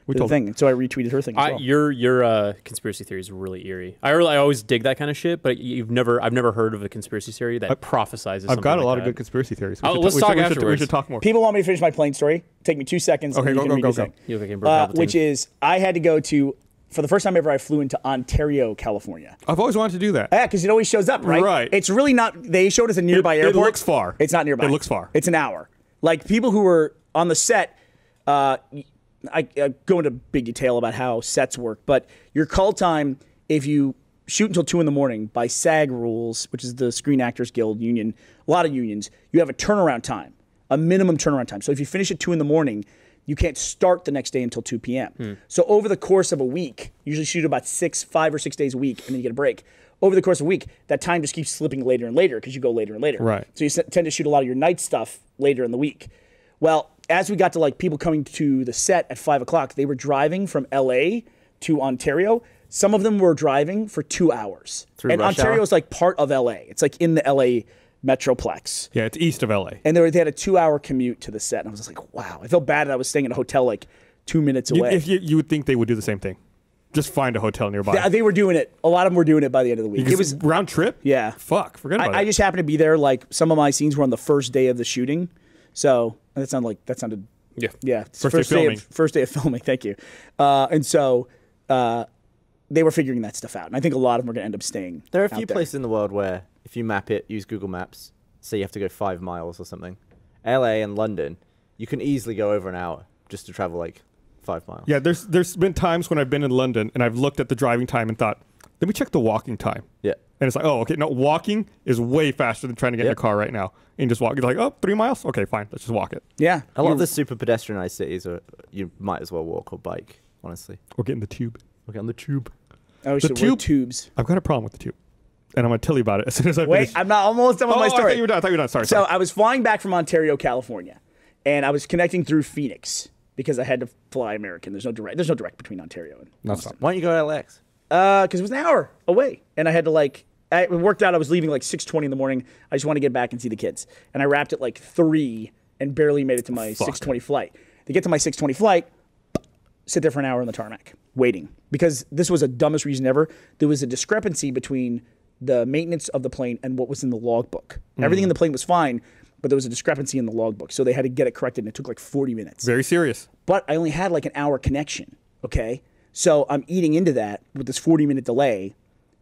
We the told- thing, and so I retweeted her thing. As I, well. your your uh, conspiracy theory is really eerie. I really I always dig that kind of shit, but you've never I've never heard of a conspiracy theory that prophesizes. I've got something a lot like of good conspiracy theories. We Oh, let's we talk should, we should- We should talk more. People want me to finish my plane story. Take me two seconds. Okay, and go, then go, go, can read your go. thing. You look like Uh, which is I had to go to for the first time ever. I flew into Ontario, California. I've always wanted to do that. Yeah, because it always shows up, right? Right. It's really not. They showed us a nearby it airport. It looks far. It's not nearby. It looks far. It's an hour. Like people who were on the set. Uh, I, I go into big detail about how sets work, but your call time, if you shoot until two in the morning by SAG rules, which is the Screen Actors Guild union, a lot of unions, you have a turnaround time, a minimum turnaround time. So if you finish at two in the morning, you can't start the next day until 2 p.m. Hmm. So over the course of a week, usually shoot about six, five or six days a week, and then you get a break. Over the course of a week, that time just keeps slipping later and later because you go later and later. Right. So you s- tend to shoot a lot of your night stuff later in the week. Well, as we got to like people coming to the set at five o'clock, they were driving from LA to Ontario. Some of them were driving for two hours. Through and Ontario is like part of LA. It's like in the LA metroplex. Yeah, it's east of LA. And they, were, they had a two hour commute to the set. And I was just like, wow. I felt bad that I was staying in a hotel like two minutes You, away. if you, you would think they would do the same thing. Just find a hotel nearby. they, they were doing it. A lot of them were doing it by the end of the week. It was round trip. Yeah. Fuck. Forget about I, I just happened to be there. Like some of my scenes were on the first day of the shooting, so that sounded like that sounded yeah. yeah it's First day of filming. of, first day of filming. [LAUGHS] Thank you. Uh, and so uh, they were figuring that stuff out, and I think a lot of them are going to end up staying. There are a few there. places in the world where if you map it, use Google Maps, say you have to go five miles or something. LA and London, you can easily go over an hour just to travel like five miles. Yeah, there's there's been times when I've been in London and I've looked at the driving time and thought, let me check the walking time. Yeah. And it's like, oh, okay, no, walking is way faster than trying to get in a car right now. And just walk. You're like, oh, three miles? Okay, fine. Let's just walk it. Yeah, A lot You- of the super pedestrianized cities are you might as well walk or bike, honestly. Or get in the tube. Look on the tube. Oh, wish the there tube- tubes. I've got a problem with the tube. And I'm going to tell you about it as soon as I Wait, finish. I'm not almost done with oh, my I story. thought you were done. I thought you were done. Sorry. So sorry. I was flying back from Ontario, California, and I was connecting through Phoenix because I had to fly American. There's no direct. There's no direct between Ontario and No, Austin. Why don't you go to LX? because uh, it was an hour away, and I had to like. I, it worked out. I was leaving like 6:20 in the morning. I just wanted to get back and see the kids, and I wrapped at like three, and barely made it to my 6:20 flight. To get to my 6:20 flight, sit there for an hour on the tarmac waiting because this was the dumbest reason ever. There was a discrepancy between the maintenance of the plane and what was in the logbook. Everything in the plane was fine, but there was a discrepancy in the logbook, so they had to get it corrected, and it took like 40 minutes. Very serious. But I only had like an hour connection. Okay, so I'm eating into that with this 40 minute delay.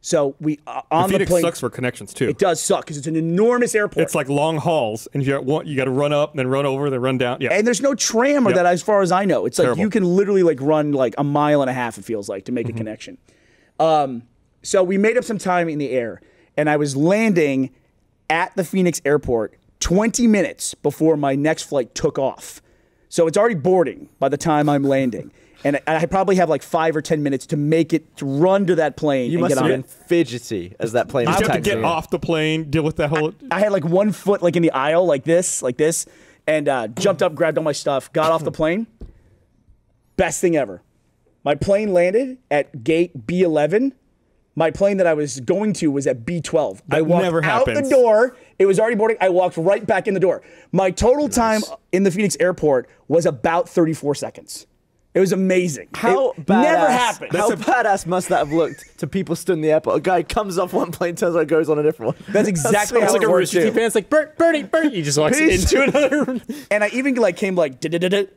So we uh, on the Phoenix plane. sucks for connections too. It does suck because it's an enormous airport. It's like long hauls, and you got you got to run up, and then run over, then run down. Yeah, and there's no tram or Yep. that as far as I know. It's like you can literally like run like a mile and a half. It feels like to Mm-hmm. make a connection. Um, so we made up some time in the air, and I was landing at the Phoenix airport 20 minutes before my next flight took off. So it's already boarding by the time I'm landing. And I I probably have like five or 10 minutes to make it to run to that plane You and must get have on been fidgety as that plane you was have to get in. off the plane, deal with that whole. I had like one foot like in the aisle, like this, like this, and uh, jumped up, grabbed all my stuff, got off the plane. Best thing ever. My plane landed at gate B11. My plane that I was going to was at B12. I That walked never out happens. the door. It was already boarding. I walked right back in the door. My total time in the Phoenix airport was about 34 seconds. It was amazing. How it badass, never happened. How badass must that have looked to people stood in the airport? A guy comes off one plane, turns around, goes on a different one. That's exactly so how It's like it a works, Rooster too. Teeth fan. It's like Bert, Bertie, Bertie. He just walks Peace. into another. [LAUGHS] And I even like came like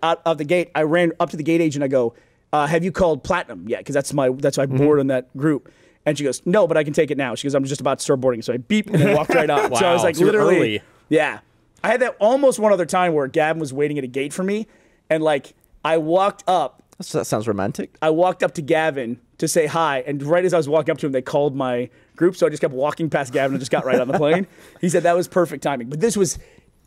out of the gate. I ran up to the gate agent. I go, uh, "Have you called Platinum yet? Because that's my that's my board in that group." And she goes, "No, but I can take it now." She goes, "I'm just about to start boarding." So I beep and then walked right on. so I was [LAUGHS] like, so literally, early. yeah. I had that almost one other time where Gavin was waiting at a gate for me, and like I walked up, That's- That sounds romantic. I walked up to Gavin to say hi, and right as I was walking up to him, they called my group. So I just kept walking past Gavin and just got right on the [LAUGHS] plane. He said that was perfect timing. But this was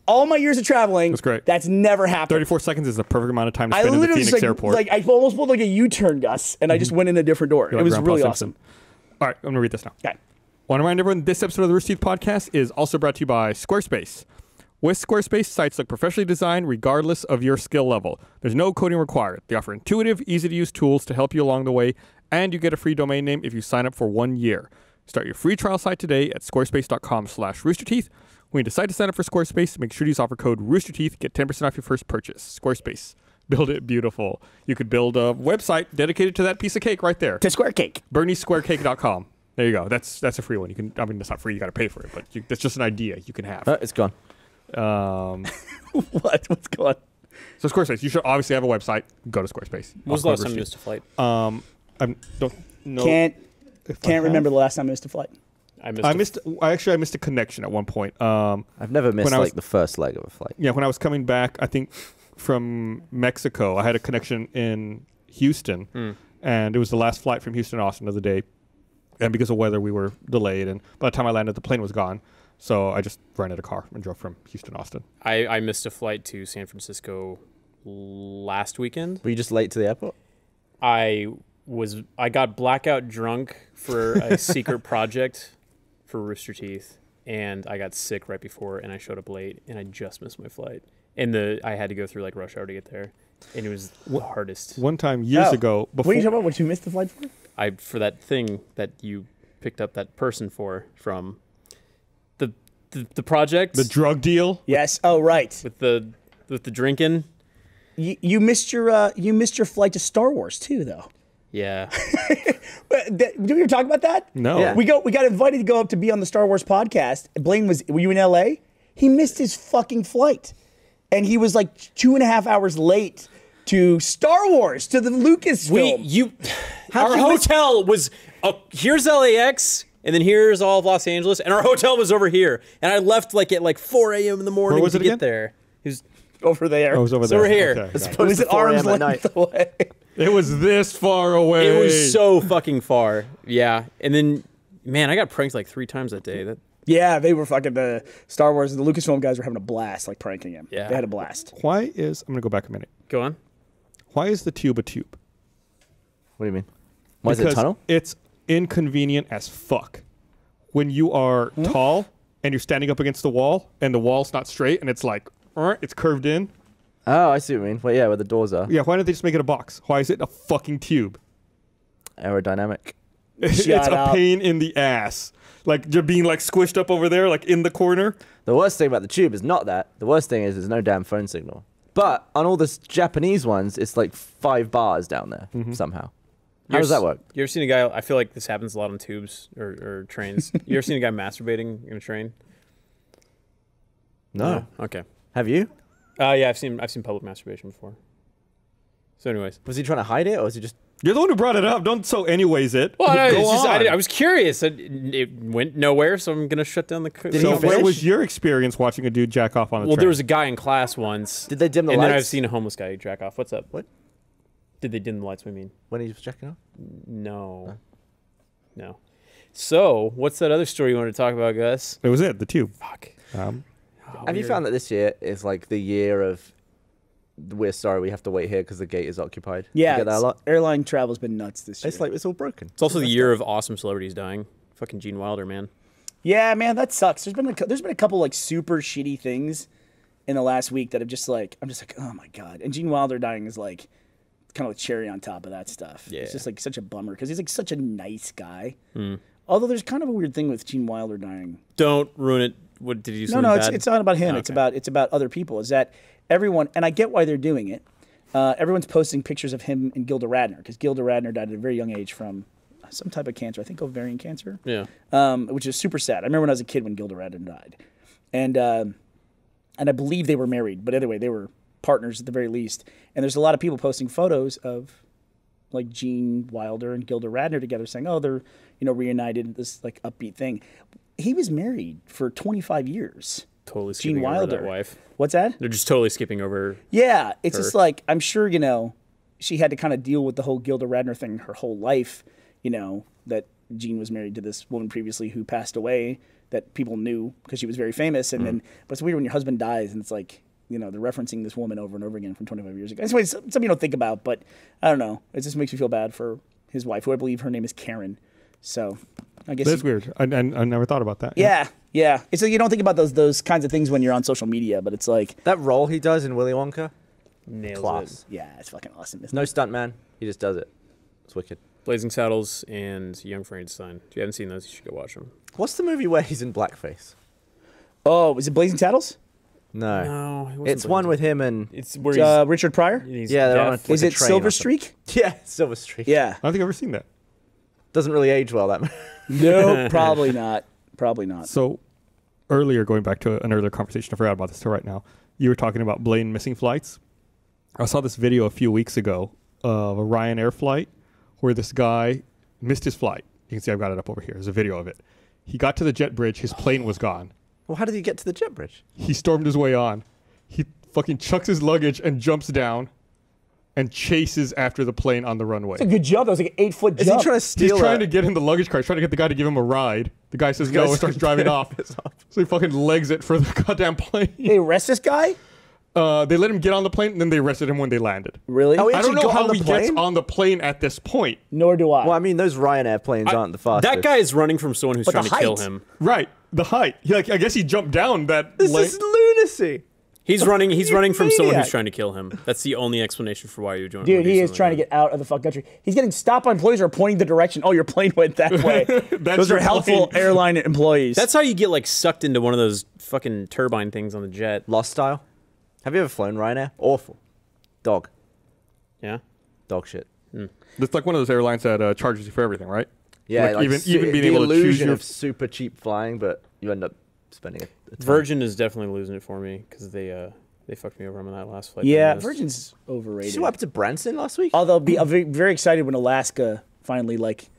all my years of traveling. That's great. That's never happened. 34 seconds is the perfect amount of time to I spend in the Phoenix like, airport. like I almost pulled like a U-turn, Gus, and I mm-hmm. just went in a different door. You're it like was Grandpa really Simpson. awesome. All right, I'm gonna read this now. Okay. Want to remind everyone this episode of the Rooster Teeth Podcast is also brought to you by Squarespace. With Squarespace, sites look professionally designed regardless of your skill level. There's no coding required. They offer intuitive, easy to use tools to help you along the way, and you get a free domain name if you sign up for one year. Start your free trial site today at squarespace.com slash roosterteeth. When you decide to sign up for Squarespace, make sure to use offer code roosterteeth. Get 10% off your first purchase. Squarespace. Build it beautiful. You could build a website dedicated to that piece of cake right there. To Square Cake. BurnieSquareCake.com. There you go. That's that's a free one. You can. I mean, that's not free. You got to pay for it, but you, that's just an idea you can have. Oh, it's gone. Um, [LAUGHS] what? What's going? on? so Squarespace. You should obviously have a website. Go to Squarespace. When was the last time you Rooster missed a flight? Teeth. Um, I don't know. Can't can't remember the last time I missed a flight. I missed. I a- missed. I actually I missed a connection at one point. Um, I've never missed When I was- like the first leg of a flight. yeah, when I was coming back, I think from Mexico, I had a connection in Houston, Hmm. and it was the last flight from Houston to Austin of the day. And because of weather, we were delayed, and by the time I landed, the plane was gone. So I just rented a car and drove from Houston to Austin. I, I missed a flight to San Francisco last weekend. Were you just late to the airport? I was I got blackout drunk for a [LAUGHS] secret project for Rooster Teeth, and I got sick right before, and I showed up late, and I just missed my flight. And the I had to go through like rush hour to get there, and it was the hardest. One time years Oh. ago, before What are you talking about? What you missed the flight for? I for that thing that you picked up that person for from the the, the project the drug deal, Yes. Oh, right. with the with the drinking. You, you missed your uh, you missed your flight to Star Wars too, though. Yeah, [LAUGHS] But th- Did we ever talk about that? no, Yeah. We go. We got invited to go up to be on the Star Wars podcast. Blaine was. Were you in L.A.? He missed his fucking flight, and he was like two and a half hours late to Star Wars to the Lucasfilm. we you [SIGHS] our you hotel was uh, here's LAX. And then here's all of Los Angeles, and our hotel was over here. And I left like at like 4 a.m. in the morning was to it get again? there. It was over there. Oh, it was over So there. we're here. Okay, As it. opposed was to it 4 arms a.m. at length night. away? [LAUGHS] It was this far away. It was so fucking far. Yeah. And then, man, I got pranked like three times that day. That Yeah, they were fucking the Star Wars. The Lucasfilm guys were having a blast, like pranking him. Yeah. they had a blast. Why is I'm gonna go back a minute. go on. Why is the tube a tube? What do you mean? Why is it a tunnel? It's inconvenient as fuck. When you are Hmm? tall and you're standing up against the wall and the wall's not straight and it's like, "Er," it's curved in. Oh, I see what you mean. Well, yeah, where the doors are. Yeah, why don't they just make it a box? Why is it a fucking tube? Aerodynamic. It's Shut a up. pain in the ass. Like just being like squished up over there, like in the corner. The worst thing about the tube is not that. The worst thing is there's no damn phone signal. But on all the Japanese ones, it's like five bars down there somehow. How You does that work? You ever seen a guy? I feel like this happens a lot on tubes or, or trains. [LAUGHS] you ever seen a guy masturbating in a train? No. Okay. Have you? Uh, yeah, I've seen I've seen public masturbation before. So, anyways. Was he trying to hide it, or was he just? You're the one who brought it up. Don't so anyways it. Well, no, Go just, I, on. did- I was curious. It, it went nowhere, so I'm gonna shut down the. co- Did so he where was your experience watching a dude jack off on the Well, train? there was a guy in class once, Did they dim the and lights? then I've seen a homeless guy jack off. What's up? What? Did they dim the lights? What do you mean? when he was checking off. No. No. So, what's that other story you wanted to talk about, Gus? It was it. The tube. Fuck. Um, Have you found that this year is like the year of? We're sorry, we have to wait here because the gate is occupied. Yeah, you get that a lot. airline travel's been nuts this year. It's like it's all broken. It's also the year of awesome celebrities dying. Fucking Gene Wilder, man. Yeah, man, that sucks. There's been a, there's been a couple like super shitty things in the last week that have just like I'm just like oh my god. And Gene Wilder dying is like kind of like cherry on top of that stuff. Yeah. It's just like such a bummer because he's like such a nice guy. Hmm. Although there's kind of a weird thing with Gene Wilder dying. Don't ruin it. What did he do? No, no, it's bad? it's not about him. Oh, it's Okay. about it's about other people. Is that everyone? And I get why they're doing it. Uh, everyone's posting pictures of him and Gilda Radner because Gilda Radner died at a very young age from some type of cancer. I think ovarian cancer Yeah. um, which is super sad. I remember when I was a kid when Gilda Radner died, and um and I believe they were married, but anyway, they were partners at the very least. And there's a lot of people posting photos of like Gene Wilder and Gilda Radner together, saying, "Oh, they're you know reunited." This like upbeat thing. He was married for 25 years. Totally Gene skipping over Wilder. that wife. What's that? They're just totally skipping over. Yeah, it's just like I'm sure you know she had to kind of deal with the whole Gilda Radner thing her whole life. You know that Gene was married to this woman previously who passed away that people knew because she was very famous. And mm-hmm. then, but it's weird when your husband dies and it's like you know they're referencing this woman over and over again from 25 years ago. It's something something you don't think about, but I don't know. It just makes me feel bad for his wife, who I believe her name is Karen. So I guess that's he- weird. I, I, I never thought about that. Yeah, yeah. Yeah, it's like you don't think about those those kinds of things when you're on social media, but it's like That role he does in Willy Wonka, Nails class. it. yeah, it's fucking awesome. Isn't No it? stunt man. He just does it. It's wicked. Blazing Saddles and Young Frankenstein. If you haven't seen those, you should go watch them. What's the movie where he's in blackface? Oh, is it Blazing Saddles? No. No, it wasn't it's one Blazing with him and It's where he's, Uh, Richard Pryor. he's Yeah, they're on deaf. a- Is like it train Silver something. Streak? [LAUGHS] yeah, Silver Streak. Yeah. I don't think I've ever seen that. Doesn't really age well that much. No, [LAUGHS] probably not. Probably not. So earlier, going back to an earlier conversation, I forgot about this till right now. You were talking about Blaine missing flights. I saw this video a few weeks ago of a Ryanair flight where this guy missed his flight. You can see I've got it up over here. There's a video of it. He got to the jet bridge. His plane was gone. Well, how did he get to the jet bridge? He stormed his way on. He fucking chucks his luggage and jumps down and chases after the plane on the runway. It's a good jump. That was like an eight foot Is he trying to steal? He's trying a- to get in the luggage car. He's trying to get the guy to give him a ride. The guy says no and starts driving [LAUGHS] off. Off." So he fucking legs it for the [LAUGHS] goddamn plane. they arrest this guy? Uh, they let him get on the plane, and then they arrested him when they landed. Really? Oh, I don't know how on the he gets on the plane at this point. Nor do I. Well, I mean, those Ryanair planes aren't the fastest. That guy is running from someone who's But trying to kill him. Right, the height. He, like, I guess he jumped down that. This lane. is lunacy. He's running. He's running from someone who's trying to kill him. That's the only explanation for why you're doing. Dude, he is trying to get out of the fuck country. He's getting stopped by employees who are pointing the direction. Oh, your plane went that [LAUGHS] way. Those are helpful plane. airline employees. That's how you get like sucked into one of those fucking turbine things on the jet. Lost style. Have you ever flown Ryanair? Awful. Dog. Yeah. Dog shit. It's like one of those airlines that uh, charges you for everything, right? Yeah, Like, like even- su- even being the able to choose illusion your- of super cheap flying, but you end up spending a, a ton. Virgin is definitely losing it for me because they uh they fucked me over on that last flight. yeah, Virgin's Did you overrated. see what happened to Branson last week? Although be, I'm very, very excited when Alaska finally like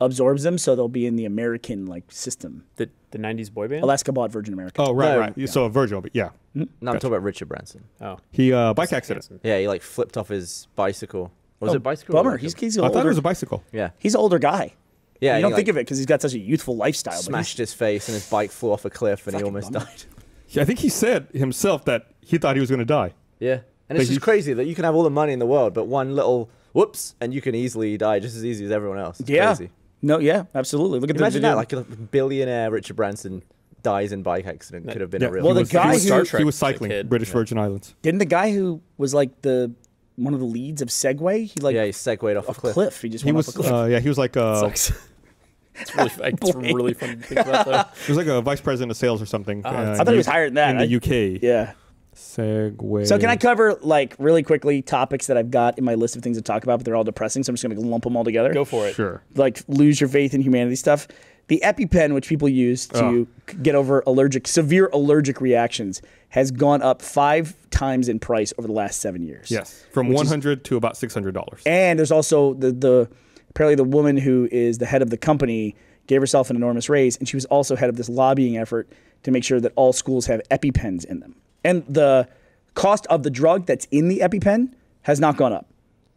absorbs them, so they'll be in the American like system. The the '90s boy band. Alaska bought Virgin America. Oh, right, No, right. So Virgin, will be- yeah. no, I'm talking about Richard Branson. Oh, He uh, bike accident. Hanson. Yeah, he like flipped off his bicycle. Was Oh, it bicycle? Bummer. like He's he's I an thought it was a bicycle. yeah. he's an older guy. Yeah, you don't like, think of it because he's got such a youthful lifestyle. Smashed he's- his face and his bike flew off a cliff and he almost bummer. died. [LAUGHS] I think he said himself that he thought he was going to die. Yeah, and But it's just crazy that you can have all the money in the world, but one little whoops and you can easily die just as easy as everyone else. It's Yeah. crazy. No, yeah, absolutely. Look at the Imagine video. that, like a billionaire Richard Branson dies in bike accident. Could have been Yeah. a real. Well, the was, guy he was, who- Star he was cycling. British Yeah. Virgin Islands. Didn't the guy who was like the one of the leads of Segway? He like yeah, he segued off, off a cliff. cliff. He just He went was, off a cliff. uh, yeah, he was like, uh, Sucks. [LAUGHS] it's really fu- it's really fun to think about though. [LAUGHS] he was like a vice president of sales or something. uh, I thought he was higher than that. in the I- UK. yeah. Segway. So can I cover like really quickly topics that I've got in my list of things to talk about, but they're all depressing, so I'm just gonna lump them all together. Go for it. Sure. Like lose your faith in humanity stuff. The EpiPen, which people use to Oh. get over allergic, severe allergic reactions, has gone up five times in price over the last seven years. Yes, from one hundred to about six hundred dollars. And there's also the the apparently the woman who is the head of the company gave herself an enormous raise, and she was also head of this lobbying effort to make sure that all schools have EpiPens in them. And the cost of the drug that's in the EpiPen has not gone up.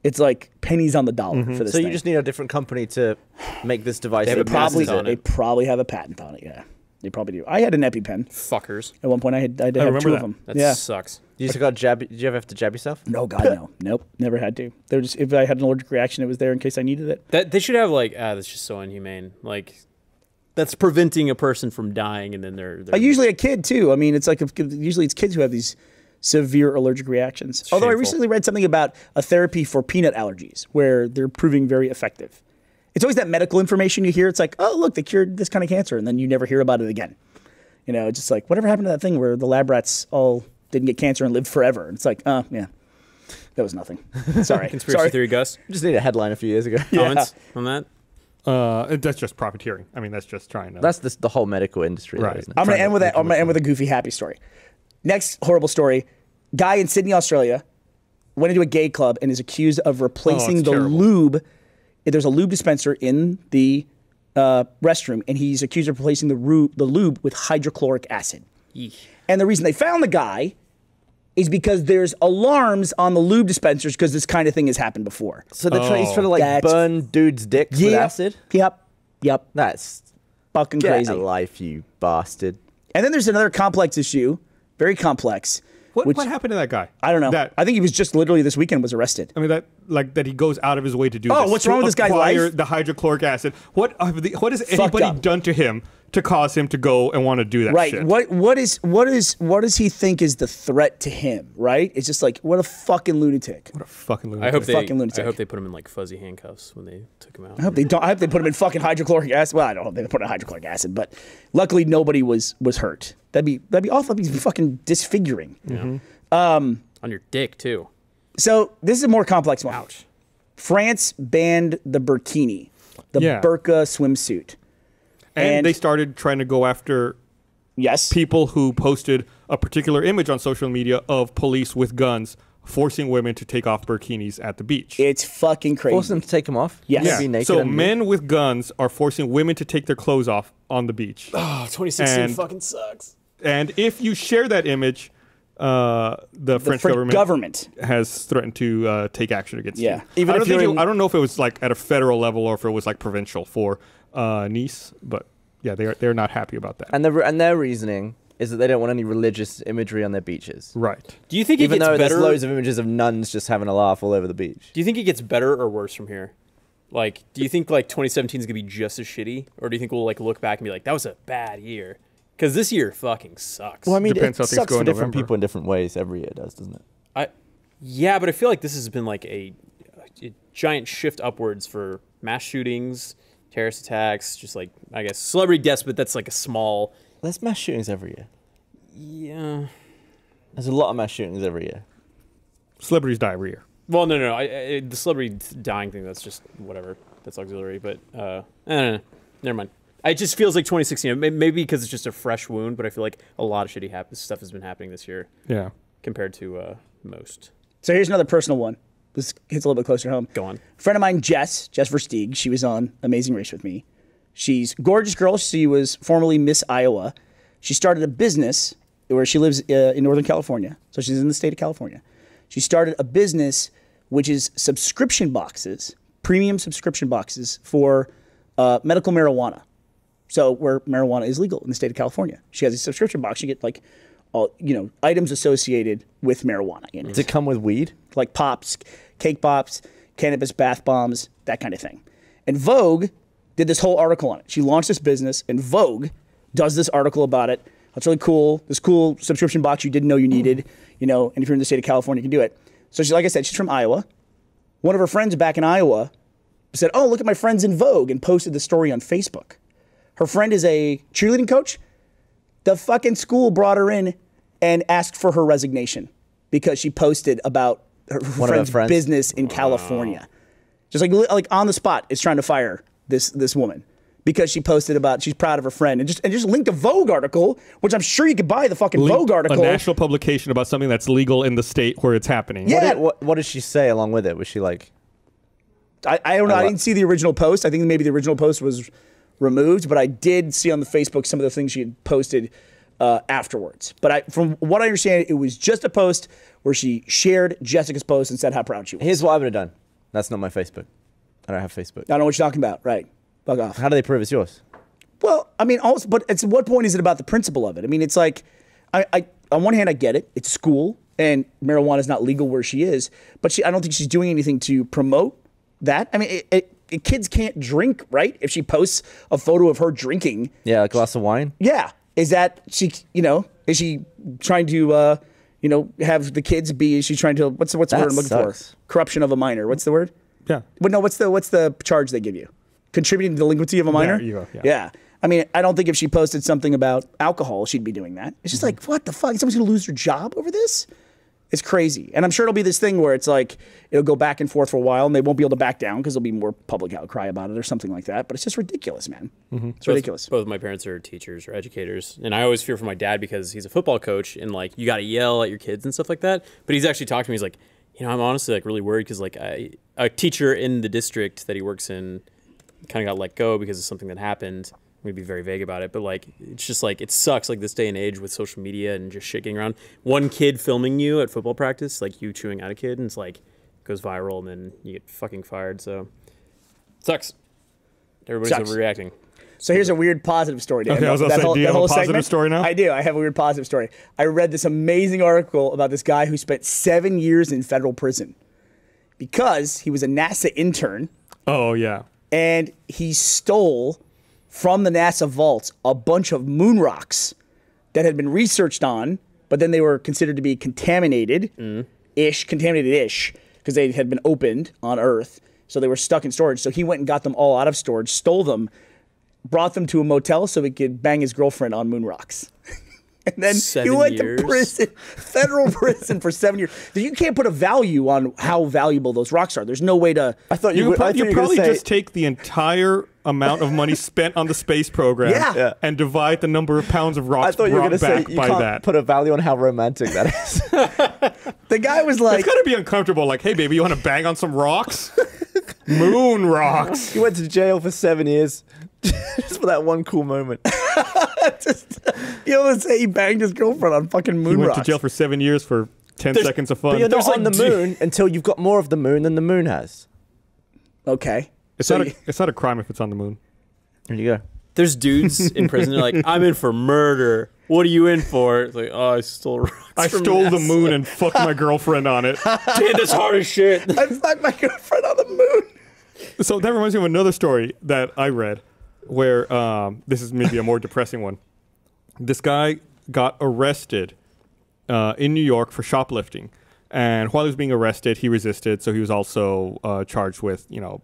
It's like pennies on the dollar for this. So you thing. just need a different company to make this device. have that a probably patent on they it. probably have a patent on it. Yeah, they probably do. I had an EpiPen Fuckers. at one point. I had I did I have remember two that. of them. That yeah. sucks. You just got jab. Did you ever have to jab yourself? No, God, no, [LAUGHS] nope, never had to. They were just if I had an allergic reaction, it was there in case I needed it. That they should have like ah, that's just so inhumane. Like that's preventing a person from dying, and then they're, they're Uh, usually a kid too. I mean, it's like if, usually it's kids who have these severe allergic reactions. Although I recently read something about a therapy for peanut allergies where they're proving very effective. It's always that medical information you hear. It's like, oh, look, they cured this kind of cancer, and then you never hear about it again. You know, just like whatever happened to that thing where the lab rats all didn't get cancer and lived forever. And It's like, oh yeah, that was nothing. [LAUGHS] Sorry, conspiracy sorry. theory. Gus, You just need a headline a few years ago. comments on that? Uh, that's just profiteering. I mean, that's just trying to. That's the, the whole medical industry, Right. isn't? I'm gonna end with that. I'm gonna end with a goofy happy story. Next horrible story: guy in Sydney, Australia, went into a gay club and is accused of replacing Oh, the terrible. lube. There's a lube dispenser in the uh, restroom, and he's accused of replacing the, ru- the lube with hydrochloric acid. And the reason they found the guy is because there's alarms on the lube dispensers because this kind of thing has happened before. So they're trying, he's trying to like That's- burn dudes' dicks with acid. Yep. Yep. That's Fucking get crazy. a life, you bastard. And then there's another complex issue, very complex. what, which- what happened to that guy? I don't know. That I think he was just literally this weekend was arrested. I mean that like that he goes out of his way to do. This. Oh, this, what's to wrong with this guy's acquire life? The hydrochloric acid. What have the, what has anybody up. done to him to cause him to go and want to do that Right. shit? What what is what is what does he think is the threat to him? Right. It's just like what a fucking lunatic. What a fucking lunatic. I hope they. Fucking lunatic. I hope they put him in like fuzzy handcuffs when they took him out. I hope they don't. I hope they put him in fucking hydrochloric acid. Well, I don't hope they put him in hydrochloric acid, but luckily nobody was was hurt. That'd be that'd be awful. That'd be fucking disfiguring. Yeah. Um, On your dick too. So this is a more complex one. Ouch. France banned the burkini, the Yeah. burqa swimsuit. and, and- they started trying to go after Yes. people who posted a particular image on social media of police with guns forcing women to take off burkinis at the beach. It's fucking crazy. Force them to take them off. Yes. Can't Yeah. Be naked so and- men with guns are forcing women to take their clothes off on the beach. Oh, 2016 And- fucking sucks. and if you share that image, uh, the, the French French government, government. has threatened to uh, take action against Yeah. you. Even I don't if think you're it- I don't know if it was like at a federal level or if it was like provincial for uh, Nice, but yeah, they're they're not happy about that. and their and their reasoning is that they don't want any religious imagery on their beaches. right. Do you think it Even gets though better? there's loads of images of nuns just having a laugh all over the beach. do you think it gets better or worse from here? Like, do you think like 2017 is gonna be just as shitty, or do you think we'll like look back and be like, that was a bad year? Because this year fucking sucks. Well, I mean, Depends it how things sucks go for in different November. people in different ways. Every year does, doesn't it? I, yeah, but I feel like this has been like a, a giant shift upwards for mass shootings, terrorist attacks, just like I guess celebrity deaths, but that's like a small. There's mass shootings every year. Yeah. There's a lot of mass shootings every year. Celebrities die every year. Well, no, no, no. I, I, the celebrity dying thing, that's just whatever. That's auxiliary, but uh, I don't know. Never mind. It just feels like 2016. Maybe because it's just a fresh wound, but I feel like a lot of shitty hap- stuff has been happening this year Yeah. compared to uh, most. So here's another personal one. This hits a little bit closer home. Go on. friend of mine, Jess, Jess VerSteeg, she was on Amazing Race with me. She's a gorgeous girl. She was formerly Miss Iowa. She started a business where she lives uh, in Northern California. So she's in the state of California. She started a business which is subscription boxes, premium subscription boxes for uh, medical marijuana. So where marijuana is legal in the state of California. She has a subscription box. You get like all you know items associated with marijuana in it Does it come with weed? like pops, cake pops, cannabis bath bombs, that kind of thing. And Vogue did this whole article on it. She launched this business, and Vogue does this article about it. It's really cool. This cool subscription box you didn't know you needed, you know. And if you're in the state of California, you can do it. So she, like I said, she's from Iowa. One of her friends back in Iowa said, "Oh, look at my friends in Vogue," and posted the story on Facebook. Her friend is a cheerleading coach. The fucking school brought her in and asked for her resignation because she posted about her of her friend's friends? business in California. Just like like on the spot is trying to fire this this woman because she posted about she's proud of her friend and just and just linked a Vogue article, which I'm sure you could buy the fucking Link Vogue article. A national publication about something that's legal in the state where it's happening. Yeah. What did, what, what did she say along with it? Was she like, I, I don't know. I, I didn't see the original post. I think maybe the original post was removed, but I did see on the Facebook some of the things she had posted uh, afterwards. But I, from what I understand, it was just a post where she shared Jessica's post and said how proud she was. here's what I would have done? That's not my Facebook. I don't have Facebook. I don't know what you're talking about. Right. Fuck off. How do they prove it's yours? Well, I mean, also, but it's what point is it about the principle of it? I mean, it's like, I, I on one hand, I get it. It's school, and marijuana is not legal where she is, but she, I don't think she's doing anything to promote that. I mean, it, it- kids can't drink, right? If she posts a photo of her drinking, Yeah, a glass of wine. yeah, is that she? You know, is she trying to, uh, you know, have the kids be? Is she trying to? What's the what's the That word I'm looking sucks. for? Corruption of a minor. What's the word? Yeah. But no, what's the what's the charge they give you? Contributing to delinquency of a minor. you go, yeah. I mean, I don't think if she posted something about alcohol, she'd be doing that. It's just like, what the fuck? Is Someone's gonna lose their job over this? It's crazy. And I'm sure it'll be this thing where it's like it'll go back and forth for a while, and they won't be able to back down because there'll be more public outcry about it or something like that. But it's just ridiculous, man. Mm-hmm. It's ridiculous. Both of my parents are teachers or educators, and I always fear for my dad because he's a football coach, and like you got to yell at your kids and stuff like that. But he's actually talked to me. He's like, you know, I'm honestly like really worried because like I, a teacher in the district that he works in kind of got let go because of something that happened. I'm gonna be very vague about it, but like it's just like it sucks like this day and age with social media and just shit getting around. One kid filming you at football practice, like you chewing out a kid, and it's like goes viral, and then you get fucking fired. So sucks. Everybody's Sucks. overreacting. So here's a weird positive story. Dan. Okay, I was gonna That say, whole- do you have a whole positive segment? story now? I do. I have a weird positive story. I read this amazing article about this guy who spent seven years in federal prison because he was a NASA intern Oh yeah. and he stole from the NASA vaults a bunch of moon rocks that had been researched on, but then they were considered to be contaminated ish, contaminated ish, because they had been opened on Earth. So they were stuck in storage. So he went and got them all out of storage, stole them, brought them to a motel so he could bang his girlfriend on moon rocks. [LAUGHS] and then he Seven went years? to prison, federal [LAUGHS] prison for seven years. You can't put a value on how valuable those rocks are. There's no way to. I thought You, you, could would. pro- I thought you you were gonna probably say, just take the entire amount of money spent on the space program Yeah. Yeah. and divide the number of pounds of rocks I thought you were brought going to say back you by can't that. put a value on how romantic that is. [LAUGHS] The guy was like, it's gotta be uncomfortable. Like, hey, baby, you want to bang on some rocks? Moon rocks. He went to jail for seven years [LAUGHS] just for that one cool moment. [LAUGHS] You know, say he banged his girlfriend on fucking moon He went rocks. to jail for seven years for ten There's- seconds of fun. But you're There's not on like the two- moon until you've got more of the moon than the moon has. Okay. It's So not. you- A, it's not a crime if it's on the moon. There you go. There's dudes in prison. They're like, I'm in for murder. What are you in for? It's like, oh, I stole rocks. I from stole the moon and [LAUGHS] fucked my girlfriend on it. Dude, that's hard as shit. [LAUGHS] I fucked my girlfriend on the moon. So that reminds me of another story that I read, where um, this is maybe a more depressing one. This guy got arrested uh, in New York for shoplifting, and while he was being arrested, he resisted. So he was also uh, charged with, you know,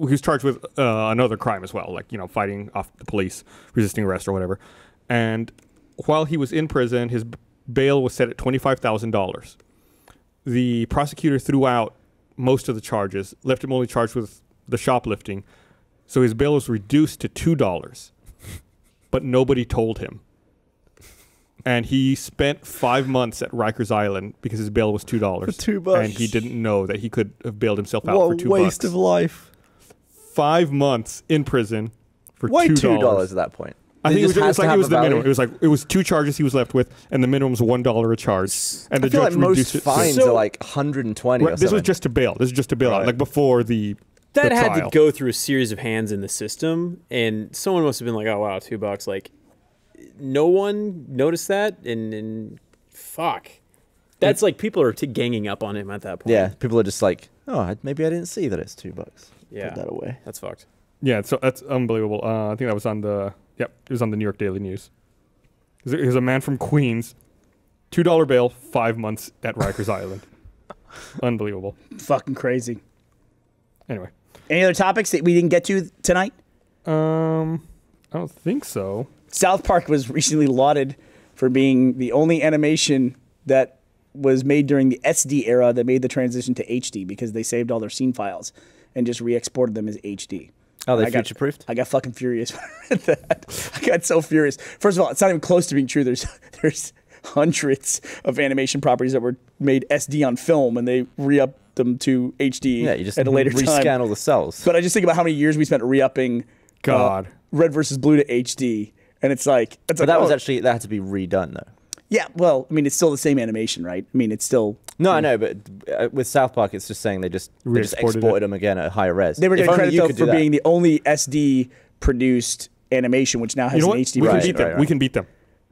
he was charged with uh, another crime as well, like you know, fighting off the police, resisting arrest or whatever. And while he was in prison, his bail was set at twenty five thousand dollars. The prosecutor threw out most of the charges, left him only charged with the shoplifting. So his bail was reduced to two dollars, but nobody told him. And he spent five months at Rikers Island because his bail was two dollars. For two bucks. and he didn't know that he could have bailed himself out for two bucks. life. Five months in prison for Why two two dollars dollars. at that point? I think it was, it was like it was a the minimum. It was like it was two charges he was left with, and the minimum was one dollar a charge. And the I feel judge like most reduced it. to- fines So- are like 120 Right, this was just to bail. This is just to bail out, Right. like before the That the had trial. to go through a series of hands in the system, and someone must have been like, "Oh wow, two bucks." Like, no one noticed that, and, and fuck, that's like people are t- ganging up on him at that point. yeah, people are just like, oh, maybe I didn't see that it's two bucks. Yeah. Put that away. that's fucked. Yeah, so that's unbelievable. Uh, I think that was on the yep, it was on the New York Daily News. Here's a- a man from Queens, two dollar bail, five months at Rikers [LAUGHS] Island. Unbelievable. Fucking crazy. Anyway, Any other topics that we didn't get to tonight? um, I don't think so. South Park was recently lauded for being the only animation that was made during the SD era that made the transition to HD because they saved all their scene files and just re-exported them as HD. Oh, they future proofed. I got fucking furious [LAUGHS] when I read that. I got so furious. First of all, it's not even close to being true. There's [LAUGHS] there's hundreds of animation properties that were made SD on film and they re-upped them to HD Yeah, you just at a later rescan time. all the cells. But I just think about how many years we spent re-upping uh, God. Red versus Blue to HD, and it's like it's But like, that was oh, actually that had to be redone though. Yeah. Well, I mean, it's still the same animation, right? I mean, it's still No, I know, but uh, with South Park, it's just saying they just they just Re-exported it. exported them again at a higher res. they were If getting credit though for that. being the only SD produced animation, which now has You know an what? HD we can Right, beat them. right, We can beat them.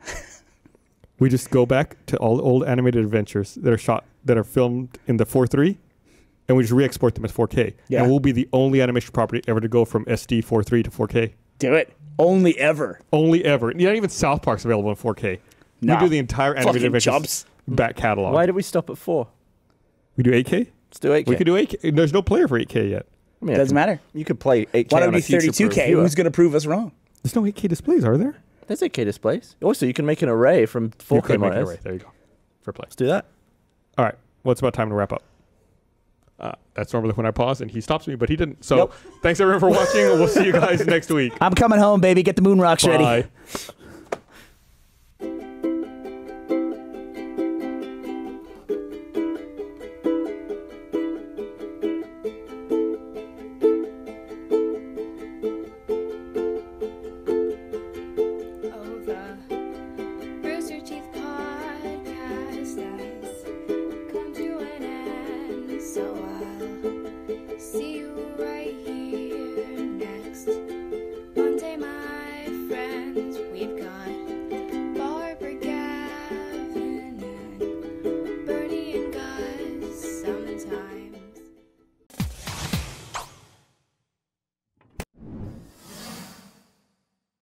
[LAUGHS] we just go back to all the old animated adventures that are shot that are filmed in the 4.3 and we just re-export them as 4K. Yeah. And we'll be the only animation property ever to go from SD 4.3 to 4K. Do it. Only ever. Only ever. Not even South Park's available in 4K. No. We do the entire animated Fucking adventures chumps. back catalog. Why did we stop at four? we do 8K? Let's do 8K. We could do 8K. There's no player for 8K yet. I mean, I Doesn't can- matter. You could play 8K Why don't on it a be future-proof 32K? viewer. Who's going to prove us wrong? There's no 8K displays, are there? There's 8K displays. Also, you can make an array from You 4K could make it monitors. right. There you go. For play. Let's do that. All right. Well, it's about time to wrap up. Uh, that's normally when I pause and he stops me, but he didn't. So Nope. thanks everyone for watching. We'll see you guys next week. I'm coming home, baby. Get the moon rocks ready. Bye.